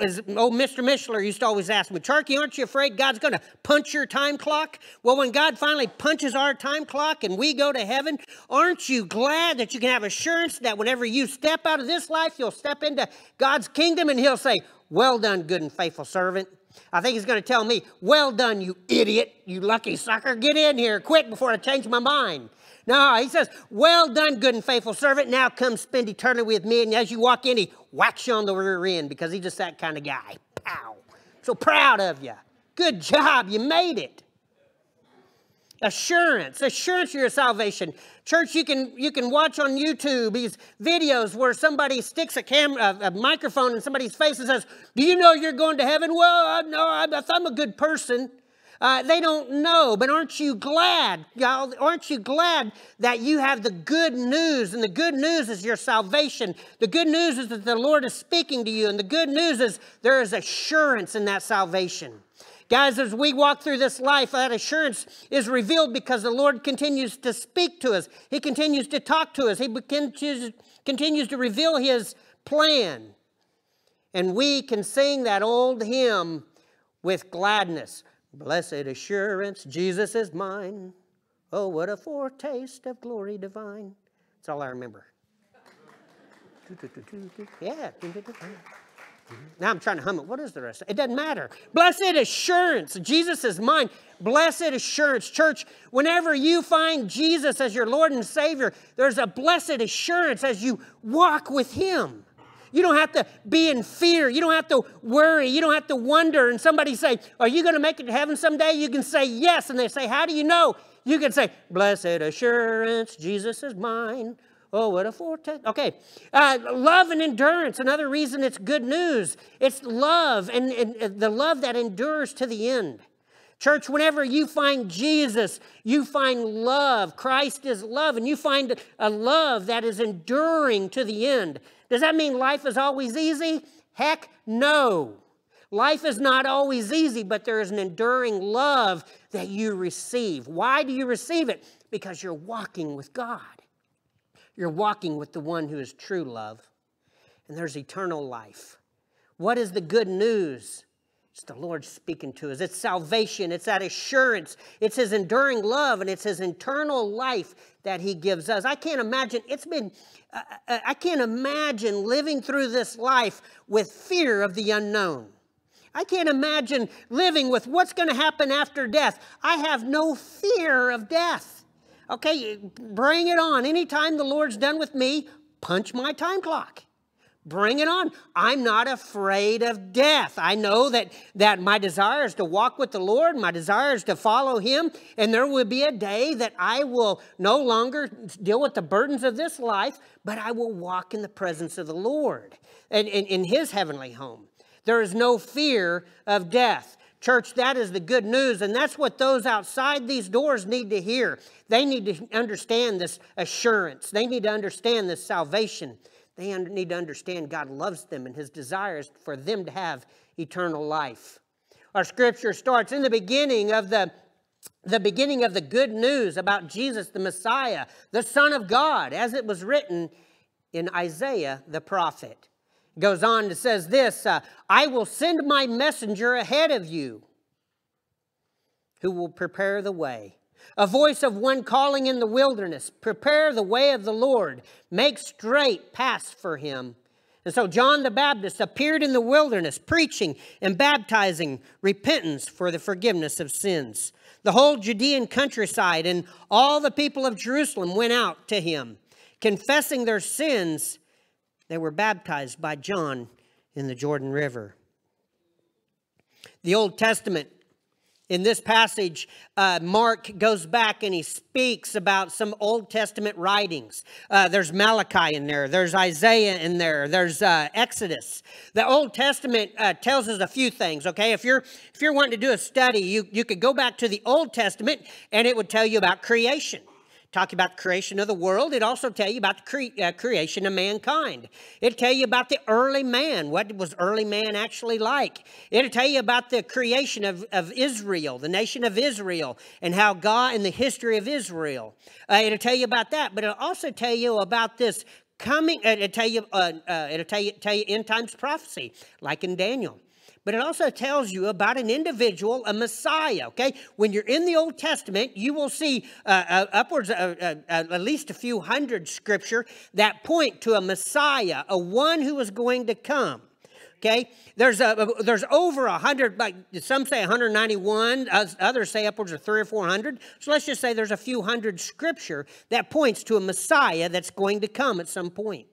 as old Mr. Mishler used to always ask me, Charky, aren't you afraid God's going to punch your time clock? Well, when God finally punches our time clock and we go to heaven, aren't you glad that you can have assurance that whenever you step out of this life, you'll step into God's kingdom and He'll say, Well done, good and faithful servant. I think he's going to tell me, Well done, you idiot, you lucky sucker. Get in here quick before I change my mind. No, he says, Well done, good and faithful servant. Now come spend eternity with me. And as you walk in, he whacks you on the rear end because he's just that kind of guy. Pow. So proud of you. Good job. You made it. Assurance, assurance of your salvation. Church, you can you can watch on YouTube these videos where somebody sticks a camera, a, microphone in somebody's face and says, "Do you know you're going to heaven?" Well. I, I'm a good person. Uh, they don't know, but aren't you glad, y'all? Aren't you glad that you have the good news? And the good news is your salvation. The good news is that the Lord is speaking to you, and the good news is there is assurance in that salvation. Guys, as we walk through this life, that assurance is revealed because the Lord continues to speak to us. He continues to talk to us. He continues, continues to reveal His plan. And we can sing that old hymn with gladness. Blessed assurance, Jesus is mine. Oh, what a foretaste of glory divine. That's all I remember. Yeah. Now I'm trying to hum it. What is the rest? It doesn't matter. Blessed assurance. Jesus is mine. Blessed assurance. Church, whenever you find Jesus as your Lord and Savior, there's a blessed assurance as you walk with Him. You don't have to be in fear. You don't have to worry. You don't have to wonder. And somebody say, Are you going to make it to heaven someday? You can say yes. And they say, How do you know? You can say, Blessed assurance, Jesus is mine. Oh, what a foretaste. Okay. Uh, love and endurance. Another reason it's good news. It's love and, and the love that endures to the end. Church, whenever you find Jesus, you find love. Christ is love, and you find a love that is enduring to the end. Does that mean life is always easy? Heck no. Life is not always easy, but there is an enduring love that you receive. Why do you receive it? Because you're walking with God. You're walking with the one who is true love, and there's eternal life. What is the good news? It's the Lord speaking to us. It's salvation. It's that assurance. It's His enduring love and it's His eternal life that He gives us. I can't imagine, it's been, uh, uh I can't imagine living through this life with fear of the unknown. I can't imagine living with what's going to happen after death. I have no fear of death. Okay, bring it on. Anytime the Lord's done with me, punch my time clock. Bring it on. I'm not afraid of death. I know that, that my desire is to walk with the Lord, my desire is to follow Him, and there will be a day that I will no longer deal with the burdens of this life, but I will walk in the presence of the Lord and in His heavenly home. There is no fear of death. Church, that is the good news, and that's what those outside these doors need to hear. They need to understand this assurance, they need to understand this salvation. They need to understand God loves them and His desire is for them to have eternal life. Our scripture starts in the beginning of the the beginning of the good news about Jesus the Messiah, the Son of God, as it was written in Isaiah the prophet. Goes on to says this uh, I will send my messenger ahead of you who will prepare the way. A voice of one calling in the wilderness, prepare the way of the Lord, make straight paths for him. And so John the Baptist appeared in the wilderness, preaching and baptizing repentance for the forgiveness of sins. The whole Judean countryside and all the people of Jerusalem went out to him, confessing their sins. They were baptized by John in the Jordan River. The Old Testament in this passage, uh, Mark goes back and he speaks about some Old Testament writings. Uh, there's Malachi in there, there's Isaiah in there, there's uh, Exodus. The Old Testament uh, tells us a few things. Okay, if you're if you're wanting to do a study, you you could go back to the Old Testament and it would tell you about creation talk about the creation of the world. It also tell you about the cre- uh, creation of mankind. It'll tell you about the early man. What was early man actually like? It'll tell you about the creation of, of Israel, the nation of Israel, and how God and the history of Israel. Uh, it'll tell you about that, but it'll also tell you about this coming. Uh, it'll tell you. Uh, uh, it'll tell you tell you end times prophecy, like in Daniel but it also tells you about an individual, a Messiah. Okay, when you're in the Old Testament, you will see uh, uh, upwards uh, uh, at least a few hundred scripture that point to a Messiah, a one who is going to come. Okay, there's a there's over a hundred, like some say 191, others say upwards of three or four hundred. So let's just say there's a few hundred scripture that points to a Messiah that's going to come at some point.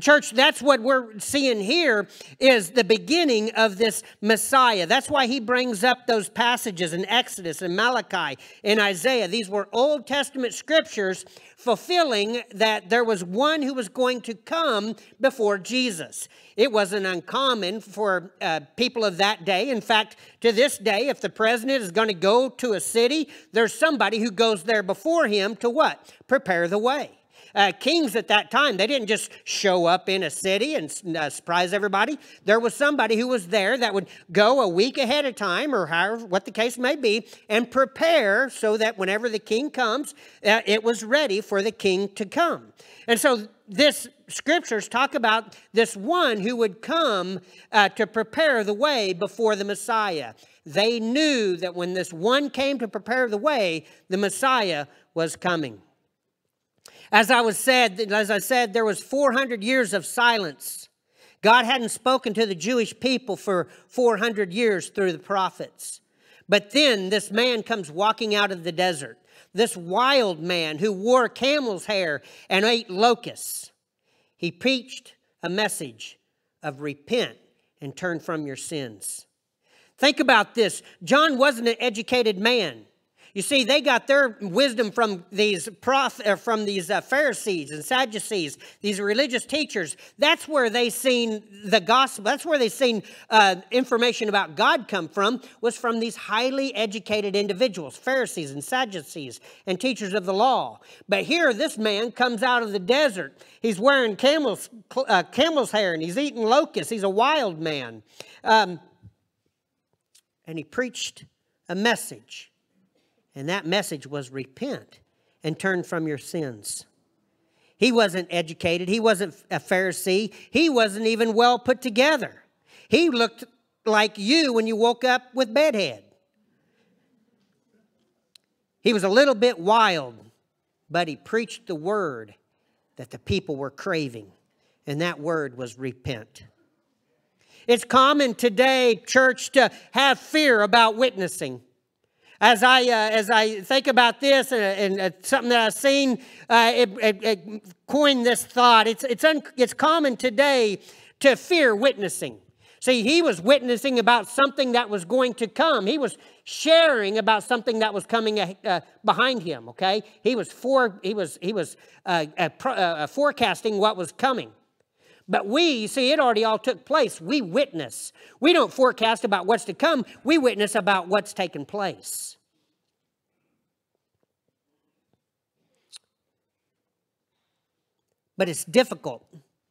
Church, that's what we're seeing here is the beginning of this Messiah. That's why he brings up those passages in Exodus and Malachi and Isaiah. These were Old Testament scriptures fulfilling that there was one who was going to come before Jesus. It wasn't uncommon for uh, people of that day. In fact, to this day, if the president is going to go to a city, there's somebody who goes there before him to what? Prepare the way uh, kings at that time. They didn't just show up in a city and uh, surprise everybody. There was somebody who was there that would go a week ahead of time, or however, what the case may be, and prepare so that whenever the king comes, uh, it was ready for the king to come. And so this scriptures talk about this one who would come uh, to prepare the way before the Messiah. They knew that when this one came to prepare the way, the Messiah was coming. As I was said, as I said, there was 400 years of silence. God hadn't spoken to the Jewish people for 400 years through the prophets. But then this man comes walking out of the desert, this wild man who wore camel's hair and ate locusts. He preached a message of repent and turn from your sins. Think about this. John wasn't an educated man. You see, they got their wisdom from these prof, uh, from these uh, Pharisees and Sadducees, these religious teachers. That's where they seen the gospel. That's where they seen uh, information about God come from. Was from these highly educated individuals, Pharisees and Sadducees, and teachers of the law. But here, this man comes out of the desert. He's wearing camel's uh, camel's hair and he's eating locusts. He's a wild man, um, and he preached a message and that message was repent and turn from your sins. He wasn't educated. He wasn't a Pharisee. He wasn't even well put together. He looked like you when you woke up with bedhead. He was a little bit wild, but he preached the word that the people were craving, and that word was repent. It's common today, church, to have fear about witnessing. As I, uh, as I think about this and, and uh, something that I've seen, uh, it, it, it, coined this thought. It's, it's, un, it's common today to fear witnessing. See, he was witnessing about something that was going to come. He was sharing about something that was coming uh, behind him. Okay, he was for he was he was uh, uh, forecasting what was coming. But we, you see, it already all took place. We witness. We don't forecast about what's to come, we witness about what's taken place. But it's difficult.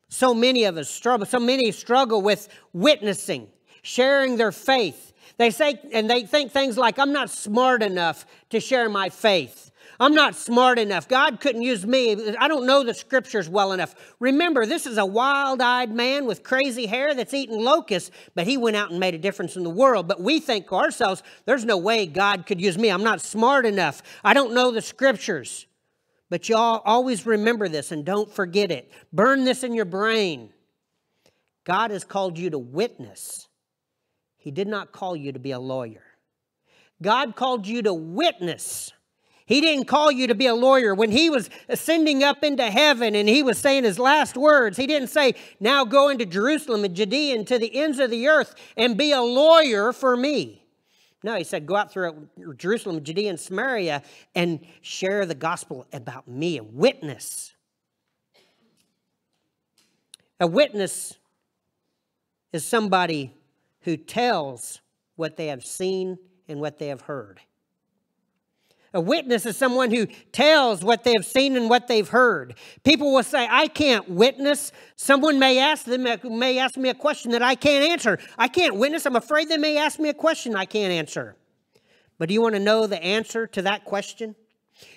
So many of us struggle, so many struggle with witnessing, sharing their faith. They say, and they think things like, I'm not smart enough to share my faith. I'm not smart enough. God couldn't use me. I don't know the scriptures well enough. Remember, this is a wild eyed man with crazy hair that's eating locusts, but he went out and made a difference in the world. But we think to ourselves, there's no way God could use me. I'm not smart enough. I don't know the scriptures. But y'all always remember this and don't forget it. Burn this in your brain. God has called you to witness. He did not call you to be a lawyer. God called you to witness. He didn't call you to be a lawyer. When he was ascending up into heaven and he was saying his last words, he didn't say, Now go into Jerusalem and Judea and to the ends of the earth and be a lawyer for me. No, he said, Go out through Jerusalem, Judea, and Samaria and share the gospel about me, a witness. A witness is somebody who tells what they have seen and what they have heard. A witness is someone who tells what they have seen and what they've heard. People will say, I can't witness. Someone may ask them, may ask me a question that I can't answer. I can't witness. I'm afraid they may ask me a question I can't answer. But do you want to know the answer to that question?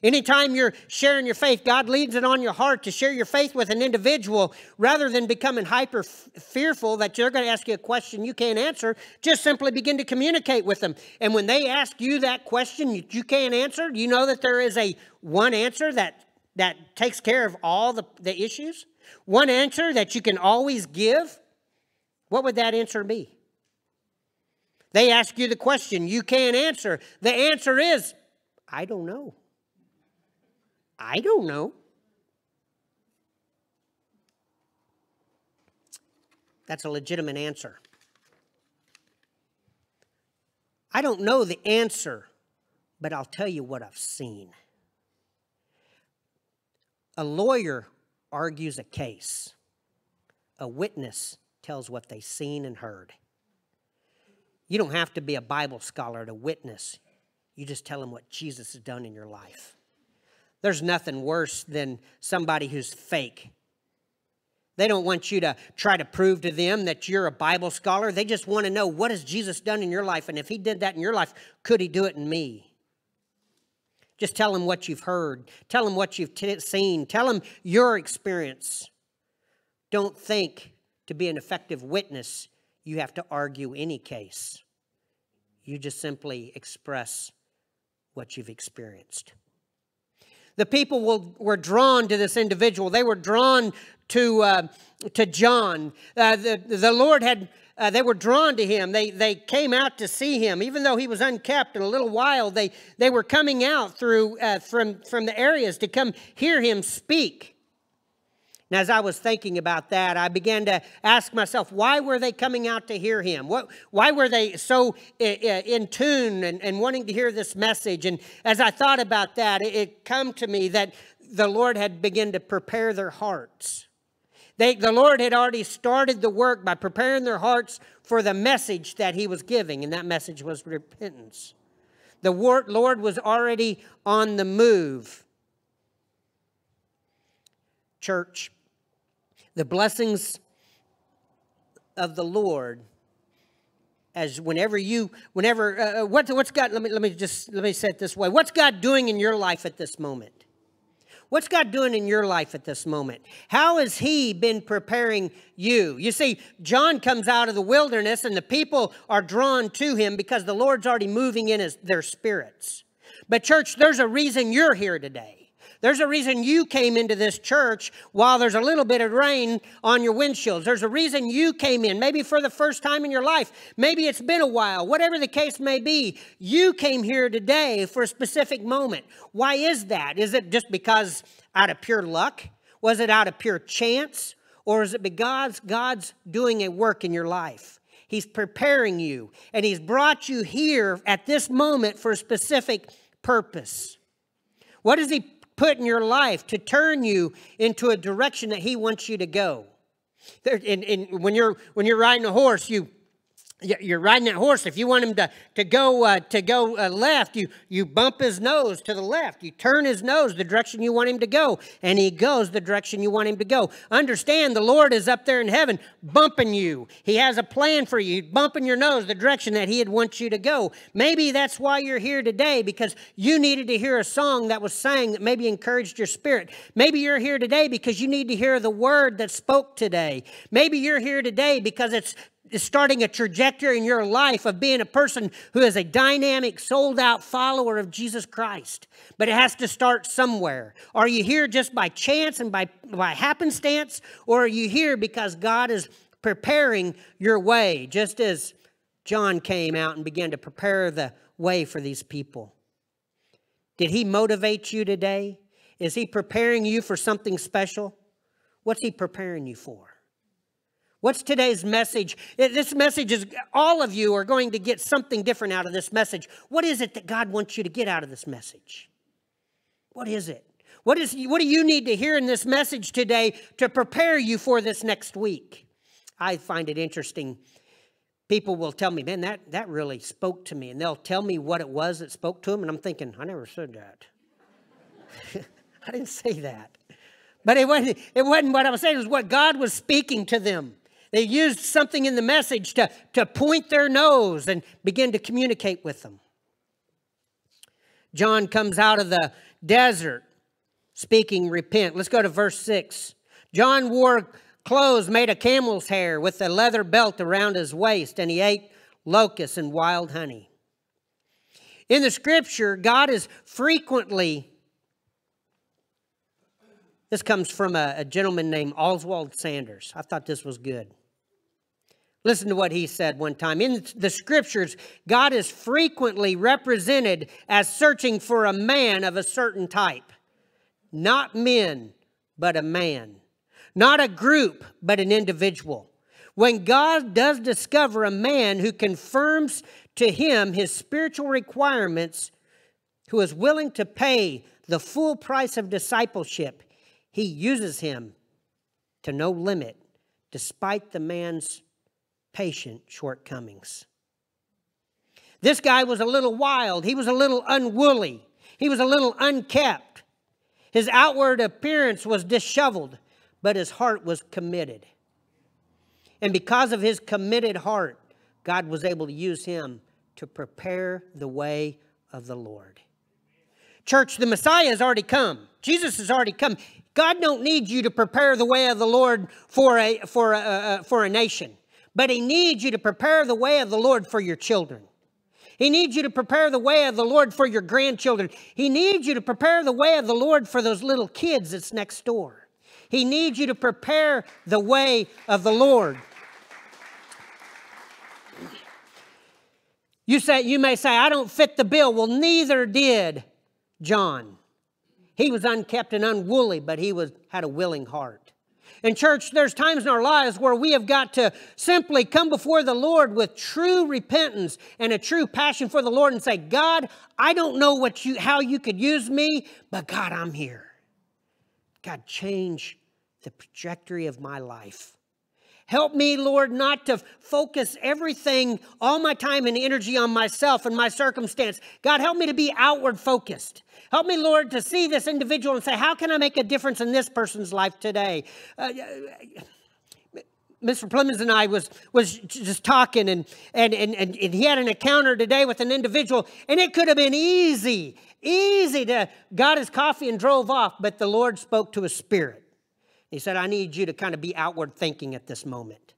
Anytime you're sharing your faith, God leads it on your heart to share your faith with an individual rather than becoming hyper fearful that you're going to ask you a question you can't answer. Just simply begin to communicate with them. And when they ask you that question you, you can't answer, you know that there is a one answer that, that takes care of all the, the issues? One answer that you can always give? What would that answer be? They ask you the question you can't answer. The answer is, I don't know. I don't know. That's a legitimate answer. I don't know the answer, but I'll tell you what I've seen. A lawyer argues a case, a witness tells what they've seen and heard. You don't have to be a Bible scholar to witness, you just tell them what Jesus has done in your life. There's nothing worse than somebody who's fake. They don't want you to try to prove to them that you're a Bible scholar. They just want to know what has Jesus done in your life? And if he did that in your life, could he do it in me? Just tell them what you've heard. Tell them what you've t- seen. Tell them your experience. Don't think to be an effective witness, you have to argue any case. You just simply express what you've experienced. The people will, were drawn to this individual. They were drawn to, uh, to John. Uh, the, the Lord had, uh, they were drawn to him. They, they came out to see him. Even though he was unkept in a little while, they, they were coming out through, uh, from, from the areas to come hear him speak. And as I was thinking about that, I began to ask myself, why were they coming out to hear him? What, why were they so eh, eh, in tune and, and wanting to hear this message? And as I thought about that, it, it come to me that the Lord had begun to prepare their hearts. They, the Lord had already started the work by preparing their hearts for the message that he was giving, and that message was repentance. The Lord was already on the move. Church, the blessings of the Lord as whenever you whenever uh, uh, what, what's god let me let me just let me say it this way. What's god doing in your life at this moment? What's god doing in your life at this moment? How has he been preparing you? You see john comes out of the wilderness and the people are drawn to him because the lord's already moving in his, their spirits. But church there's a reason you're here today there's a reason you came into this church while there's a little bit of rain on your windshields. There's a reason you came in, maybe for the first time in your life. Maybe it's been a while. Whatever the case may be, you came here today for a specific moment. Why is that? Is it just because out of pure luck? Was it out of pure chance? Or is it because God's doing a work in your life? He's preparing you, and He's brought you here at this moment for a specific purpose. What is He put in your life to turn you into a direction that He wants you to go. There, and, and when you're when you're riding a horse, you you're riding that horse. If you want him to to go uh, to go uh, left, you you bump his nose to the left. You turn his nose the direction you want him to go, and he goes the direction you want him to go. Understand, the Lord is up there in heaven, bumping you. He has a plan for you, bumping your nose the direction that He'd want you to go. Maybe that's why you're here today because you needed to hear a song that was sang that maybe encouraged your spirit. Maybe you're here today because you need to hear the word that spoke today. Maybe you're here today because it's starting a trajectory in your life of being a person who is a dynamic, sold out follower of Jesus Christ. But it has to start somewhere. Are you here just by chance and by, by happenstance? Or are you here because God is preparing your way, just as John came out and began to prepare the way for these people? Did he motivate you today? Is he preparing you for something special? What's he preparing you for? What's today's message? Eh, this message is all of you are going to get something different out of this message. What is it that God wants you to get out of this message? What is it? What, is, what do you need to hear in this message today to prepare you for this next week? I find it interesting. People will tell me, man, that, that really spoke to me. And they'll tell me what it was that spoke to them. And I'm thinking, I never said that. I didn't say that. But it wasn't, it wasn't what I was saying, it was what God was speaking to them. They used something in the message to, to point their nose and begin to communicate with them. John comes out of the desert speaking, repent. Let's go to verse 6. John wore clothes made of camel's hair with a leather belt around his waist, and he ate locusts and wild honey. In the scripture, God is frequently, this comes from a, a gentleman named Oswald Sanders. I thought this was good. Listen to what he said one time. In the scriptures, God is frequently represented as searching for a man of a certain type. Not men, but a man. Not a group, but an individual. When God does discover a man who confirms to him his spiritual requirements, who is willing to pay the full price of discipleship, he uses him to no limit, despite the man's patient shortcomings. This guy was a little wild. He was a little unwoolly. He was a little unkept. His outward appearance was disheveled, but his heart was committed. And because of his committed heart, God was able to use him to prepare the way of the Lord. Church, the Messiah has already come. Jesus has already come. God don't need you to prepare the way of the Lord for a, for a, uh, uh, for a nation. But He needs you to prepare the way of the Lord for your children. He needs you to prepare the way of the Lord for your grandchildren. He needs you to prepare the way of the Lord for those little kids that's next door. He needs you to prepare the way of the Lord. You say you may say I don't fit the bill. Well, neither did John. He was unkept and unwoolly, but he was had a willing heart. And, church, there's times in our lives where we have got to simply come before the Lord with true repentance and a true passion for the Lord and say, God, I don't know what you, how you could use me, but God, I'm here. God, change the trajectory of my life. Help me, Lord, not to focus everything, all my time and energy on myself and my circumstance. God, help me to be outward focused. Help me, Lord, to see this individual and say, how can I make a difference in this person's life today? Uh, Mr. Plemons and I was was just talking, and, and and and he had an encounter today with an individual, and it could have been easy, easy to got his coffee and drove off, but the Lord spoke to his spirit. He said, "I need you to kind of be outward thinking at this moment."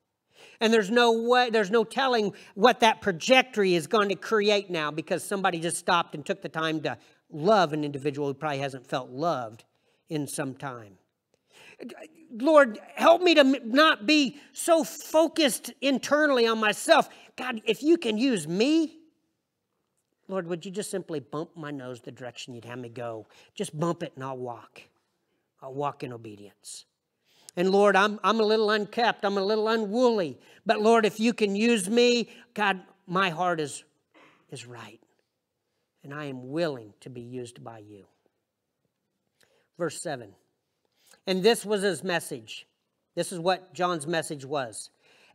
And there's no way, there's no telling what that trajectory is going to create now because somebody just stopped and took the time to love an individual who probably hasn't felt loved in some time. Lord, help me to not be so focused internally on myself. God, if you can use me, Lord, would you just simply bump my nose the direction you'd have me go? Just bump it and I'll walk. I'll walk in obedience. And Lord, I'm, I'm a little unkept, I'm a little unwoolly. But Lord, if you can use me, God, my heart is, is right and I am willing to be used by you. Verse 7. And this was his message This is what John's message was.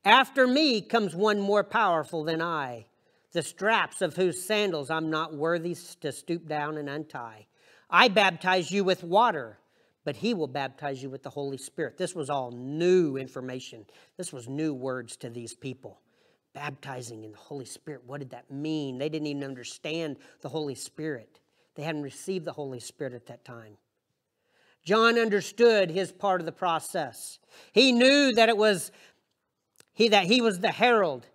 After me comes one more powerful than I, the straps of whose sandals I'm not worthy to stoop down and untie. I baptize you with water, but he will baptize you with the Holy Spirit. This was all new information. This was new words to these people. Baptizing in the Holy Spirit, what did that mean? They didn't even understand the Holy Spirit. They hadn't received the Holy Spirit at that time. John understood his part of the process. He knew that it was he that he was the herald,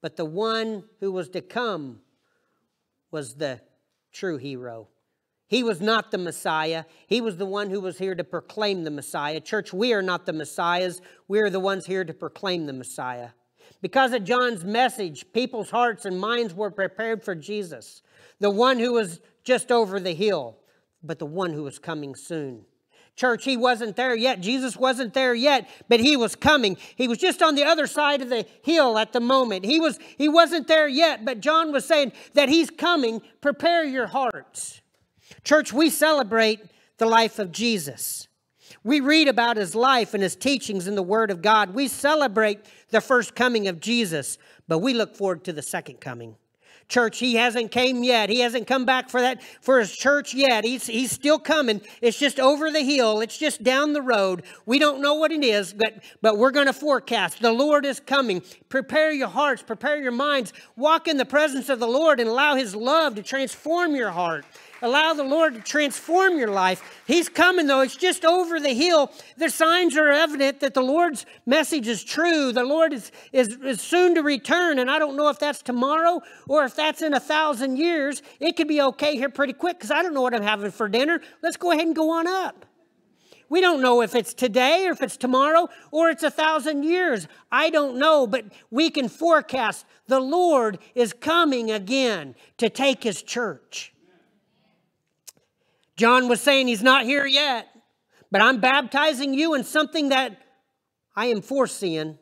but the one who was to come was the true hero. He was not the Messiah. He was the one who was here to proclaim the Messiah. Church, we are not the Messiahs. We are the ones here to proclaim the Messiah. Because of John's message, people's hearts and minds were prepared for Jesus, the one who was just over the hill, but the one who was coming soon. Church, he wasn't there yet. Jesus wasn't there yet, but he was coming. He was just on the other side of the hill at the moment. He was he wasn't there yet, but John was saying that he's coming. Prepare your hearts. Church, we celebrate the life of Jesus. We read about his life and his teachings in the Word of God. We celebrate the first coming of Jesus, but we look forward to the second coming. Church, he hasn't came yet. He hasn't come back for that for his church yet. He's he's still coming. It's just over the hill. It's just down the road. We don't know what it is, but but we're going to forecast. The Lord is coming. Prepare your hearts, prepare your minds. Walk in the presence of the Lord and allow his love to transform your heart. Allow the Lord to transform your life. He's coming, though. It's just over the hill. The signs are evident that the Lord's message is true. The Lord is, is, is soon to return, and I don't know if that's tomorrow or if that's in a thousand years. It could be okay here pretty quick because I don't know what I'm having for dinner. Let's go ahead and go on up. We don't know if it's today or if it's tomorrow or it's a thousand years. I don't know, but we can forecast the Lord is coming again to take his church. John was saying he's not here yet, but I'm baptizing you in something that I am foreseeing.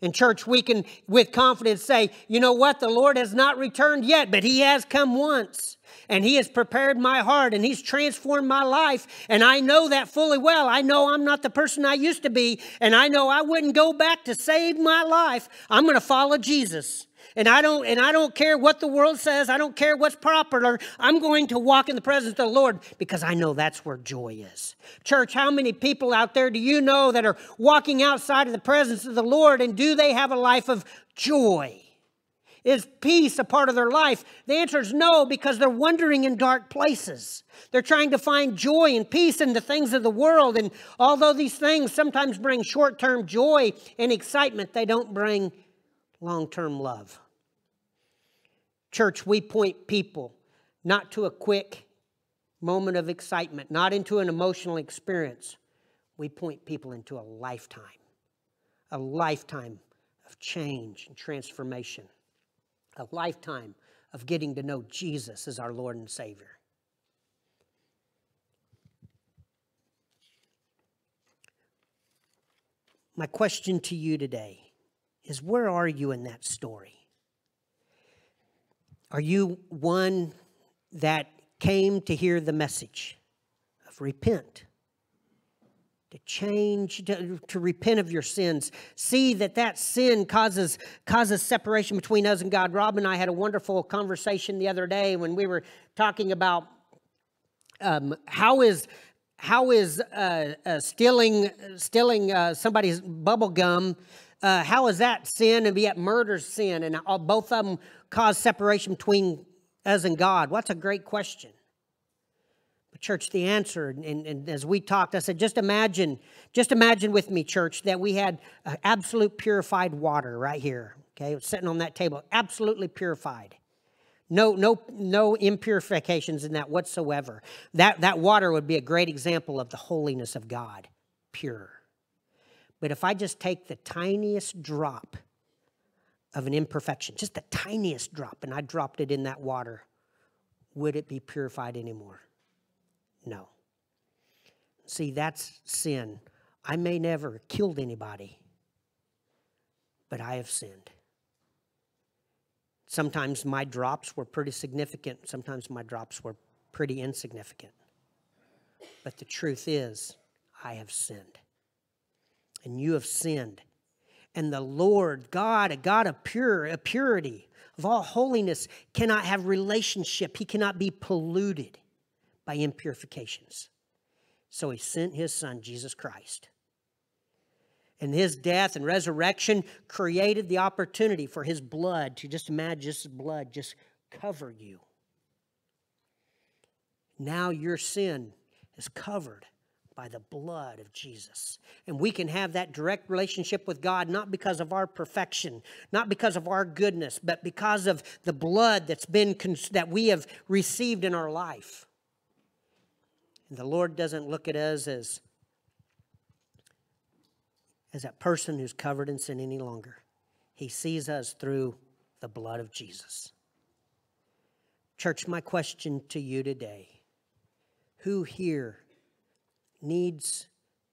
In church, we can with confidence say, you know what? The Lord has not returned yet, but He has come once. And He has prepared my heart and He's transformed my life. And I know that fully well. I know I'm not the person I used to be. And I know I wouldn't go back to save my life. I'm going to follow Jesus. And I don't and I don't care what the world says. I don't care what's popular. I'm going to walk in the presence of the Lord because I know that's where joy is. Church, how many people out there do you know that are walking outside of the presence of the Lord and do they have a life of joy? Is peace a part of their life? The answer is no, because they're wandering in dark places. They're trying to find joy and peace in the things of the world. And although these things sometimes bring short term joy and excitement, they don't bring long term love. Church, we point people not to a quick moment of excitement, not into an emotional experience. We point people into a lifetime, a lifetime of change and transformation, a lifetime of getting to know Jesus as our Lord and Savior. My question to you today is where are you in that story? Are you one that came to hear the message of repent? To change, to, to repent of your sins. See that that sin causes, causes separation between us and God. Rob and I had a wonderful conversation the other day when we were talking about um, how is how is uh, uh, stealing stealing uh, somebody's bubble gum uh, how is that sin and yet murder sin and both of them cause separation between us and God? What's a great question. But church, the answer, and, and, as we talked, I said, just imagine, just imagine with me, church, that we had absolute purified water right here. Okay, sitting on that table, absolutely purified. No, no, no impurifications in that whatsoever. That, that water would be a great example of the holiness of God, pure. But if I just take the tiniest drop of an imperfection, just the tiniest drop, and I dropped it in that water, would it be purified anymore? No. See, that's sin. I may never have killed anybody, but I have sinned. Sometimes my drops were pretty significant, sometimes my drops were pretty insignificant. But the truth is, I have sinned. And you have sinned. And the Lord, God, a God of pure, a purity, of all holiness, cannot have relationship. He cannot be polluted by impurifications. So he sent his son, Jesus Christ. And his death and resurrection created the opportunity for his blood to just imagine his blood just cover you. Now your sin is covered by the blood of Jesus. And we can have that direct relationship with God not because of our perfection, not because of our goodness, but because of the blood that's been that we have received in our life. And the Lord doesn't look at us as as that person who's covered in sin any longer. He sees us through the blood of Jesus. Church, my question to you today who here needs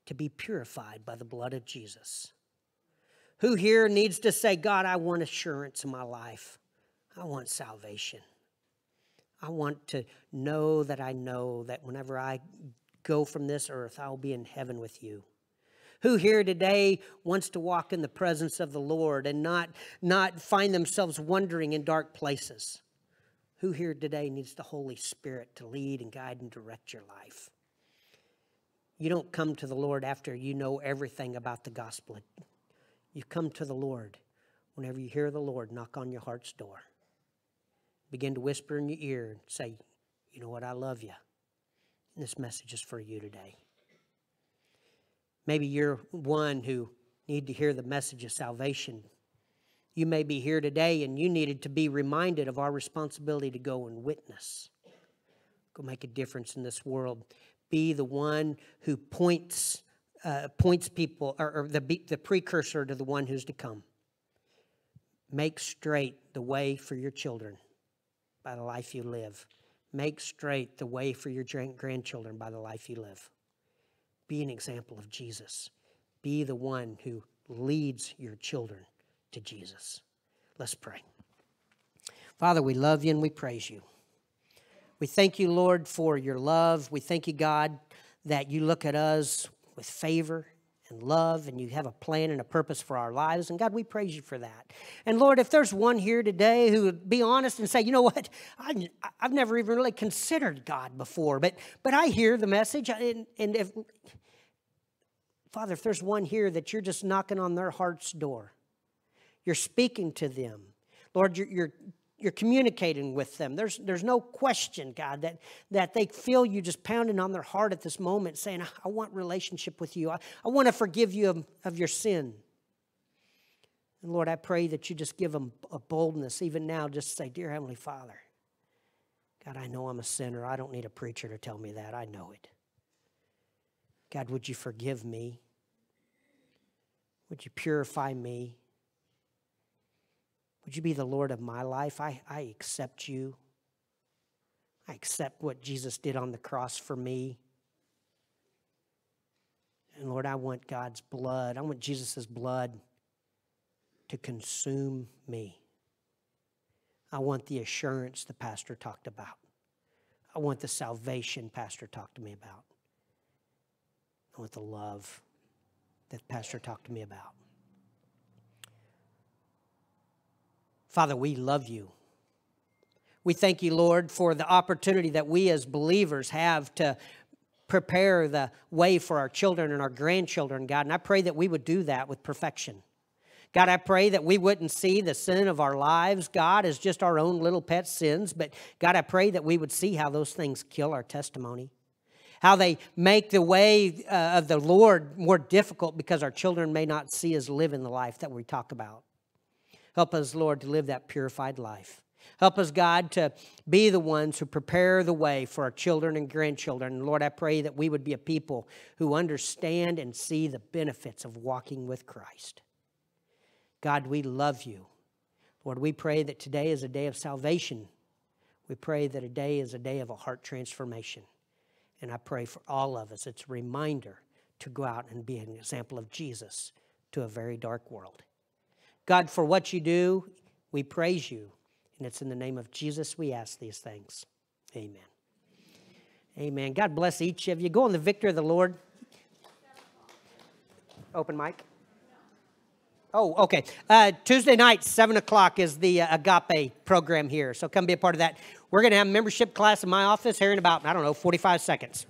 to be purified by the blood of Jesus? Who here needs to say, God, I want assurance in my life? I want salvation. I want to know that I know that whenever I go from this earth, I'll be in heaven with you. Who here today wants to walk in the presence of the Lord and not, not find themselves wandering in dark places? Who here today needs the Holy Spirit to lead and guide and direct your life? You don't come to the Lord after you know everything about the gospel. You come to the Lord whenever you hear the Lord knock on your heart's door. Begin to whisper in your ear and say, You know what? I love you. And this message is for you today. Maybe you're one who need to hear the message of salvation. You may be here today and you needed to be reminded of our responsibility to go and witness. Go make a difference in this world be the one who points, uh, points people, or, or the, the precursor to the one who's to come. Make straight the way for your children by the life you live. Make straight the way for your grandchildren by the life you live. Be an example of Jesus. Be the one who leads your children to Jesus. Let's pray. Father, we love you and we praise you. We thank you, Lord, for your love. We thank you, God, that you look at us with favor and love and you have a plan and a purpose for our lives. And God, we praise you for that. And Lord, if there's one here today who would be honest and say, you know what, I, have never even really considered God before, but, but I hear the message. And, and if, Father, if there's one here that you're just knocking on their heart's door, you're speaking to them. Lord, you're, you're you're communicating with them. There's, there's no question, God, that, that they feel you just pounding on their heart at this moment, saying, I want relationship with you. I, I want to forgive you of, of your sin. And Lord, I pray that you just give them a boldness, even now, just say, Dear Heavenly Father, God, I know I'm a sinner. I don't need a preacher to tell me that. I know it. God, would you forgive me? Would you purify me? Would you be the Lord of my life? I, I accept you. I accept what Jesus did on the cross for me. And Lord, I want God's blood. I want Jesus' blood to consume me. I want the assurance the pastor talked about. I want the salvation pastor talked to me about. I want the love that pastor talked to me about. Father, we love you. We thank you, Lord, for the opportunity that we as believers have to prepare the way for our children and our grandchildren, God. And I pray that we would do that with perfection. God, I pray that we wouldn't see the sin of our lives, God, as just our own little pet sins, but God, I pray that we would see how those things kill our testimony, how they make the way uh, of the Lord more difficult because our children may not see us live in the life that we talk about. Help us, Lord, to live that purified life. Help us, God, to be the ones who prepare the way for our children and grandchildren. And Lord, I pray that we would be a people who understand and see the benefits of walking with Christ. God, we love you. Lord, we pray that today is a day of salvation. We pray that a day is a day of a heart transformation. And I pray for all of us, it's a reminder to go out and be an example of Jesus to a very dark world. God, for what you do, we praise you. And it's in the name of Jesus we ask these things. Amen. Amen. God bless each of you. Go in the victory of the Lord. Open mic. Oh, okay. Uh, Tuesday night, 7 o'clock is the uh, Agape program here. So come be a part of that. We're going to have a membership class in my office here in about, I don't know, 45 seconds.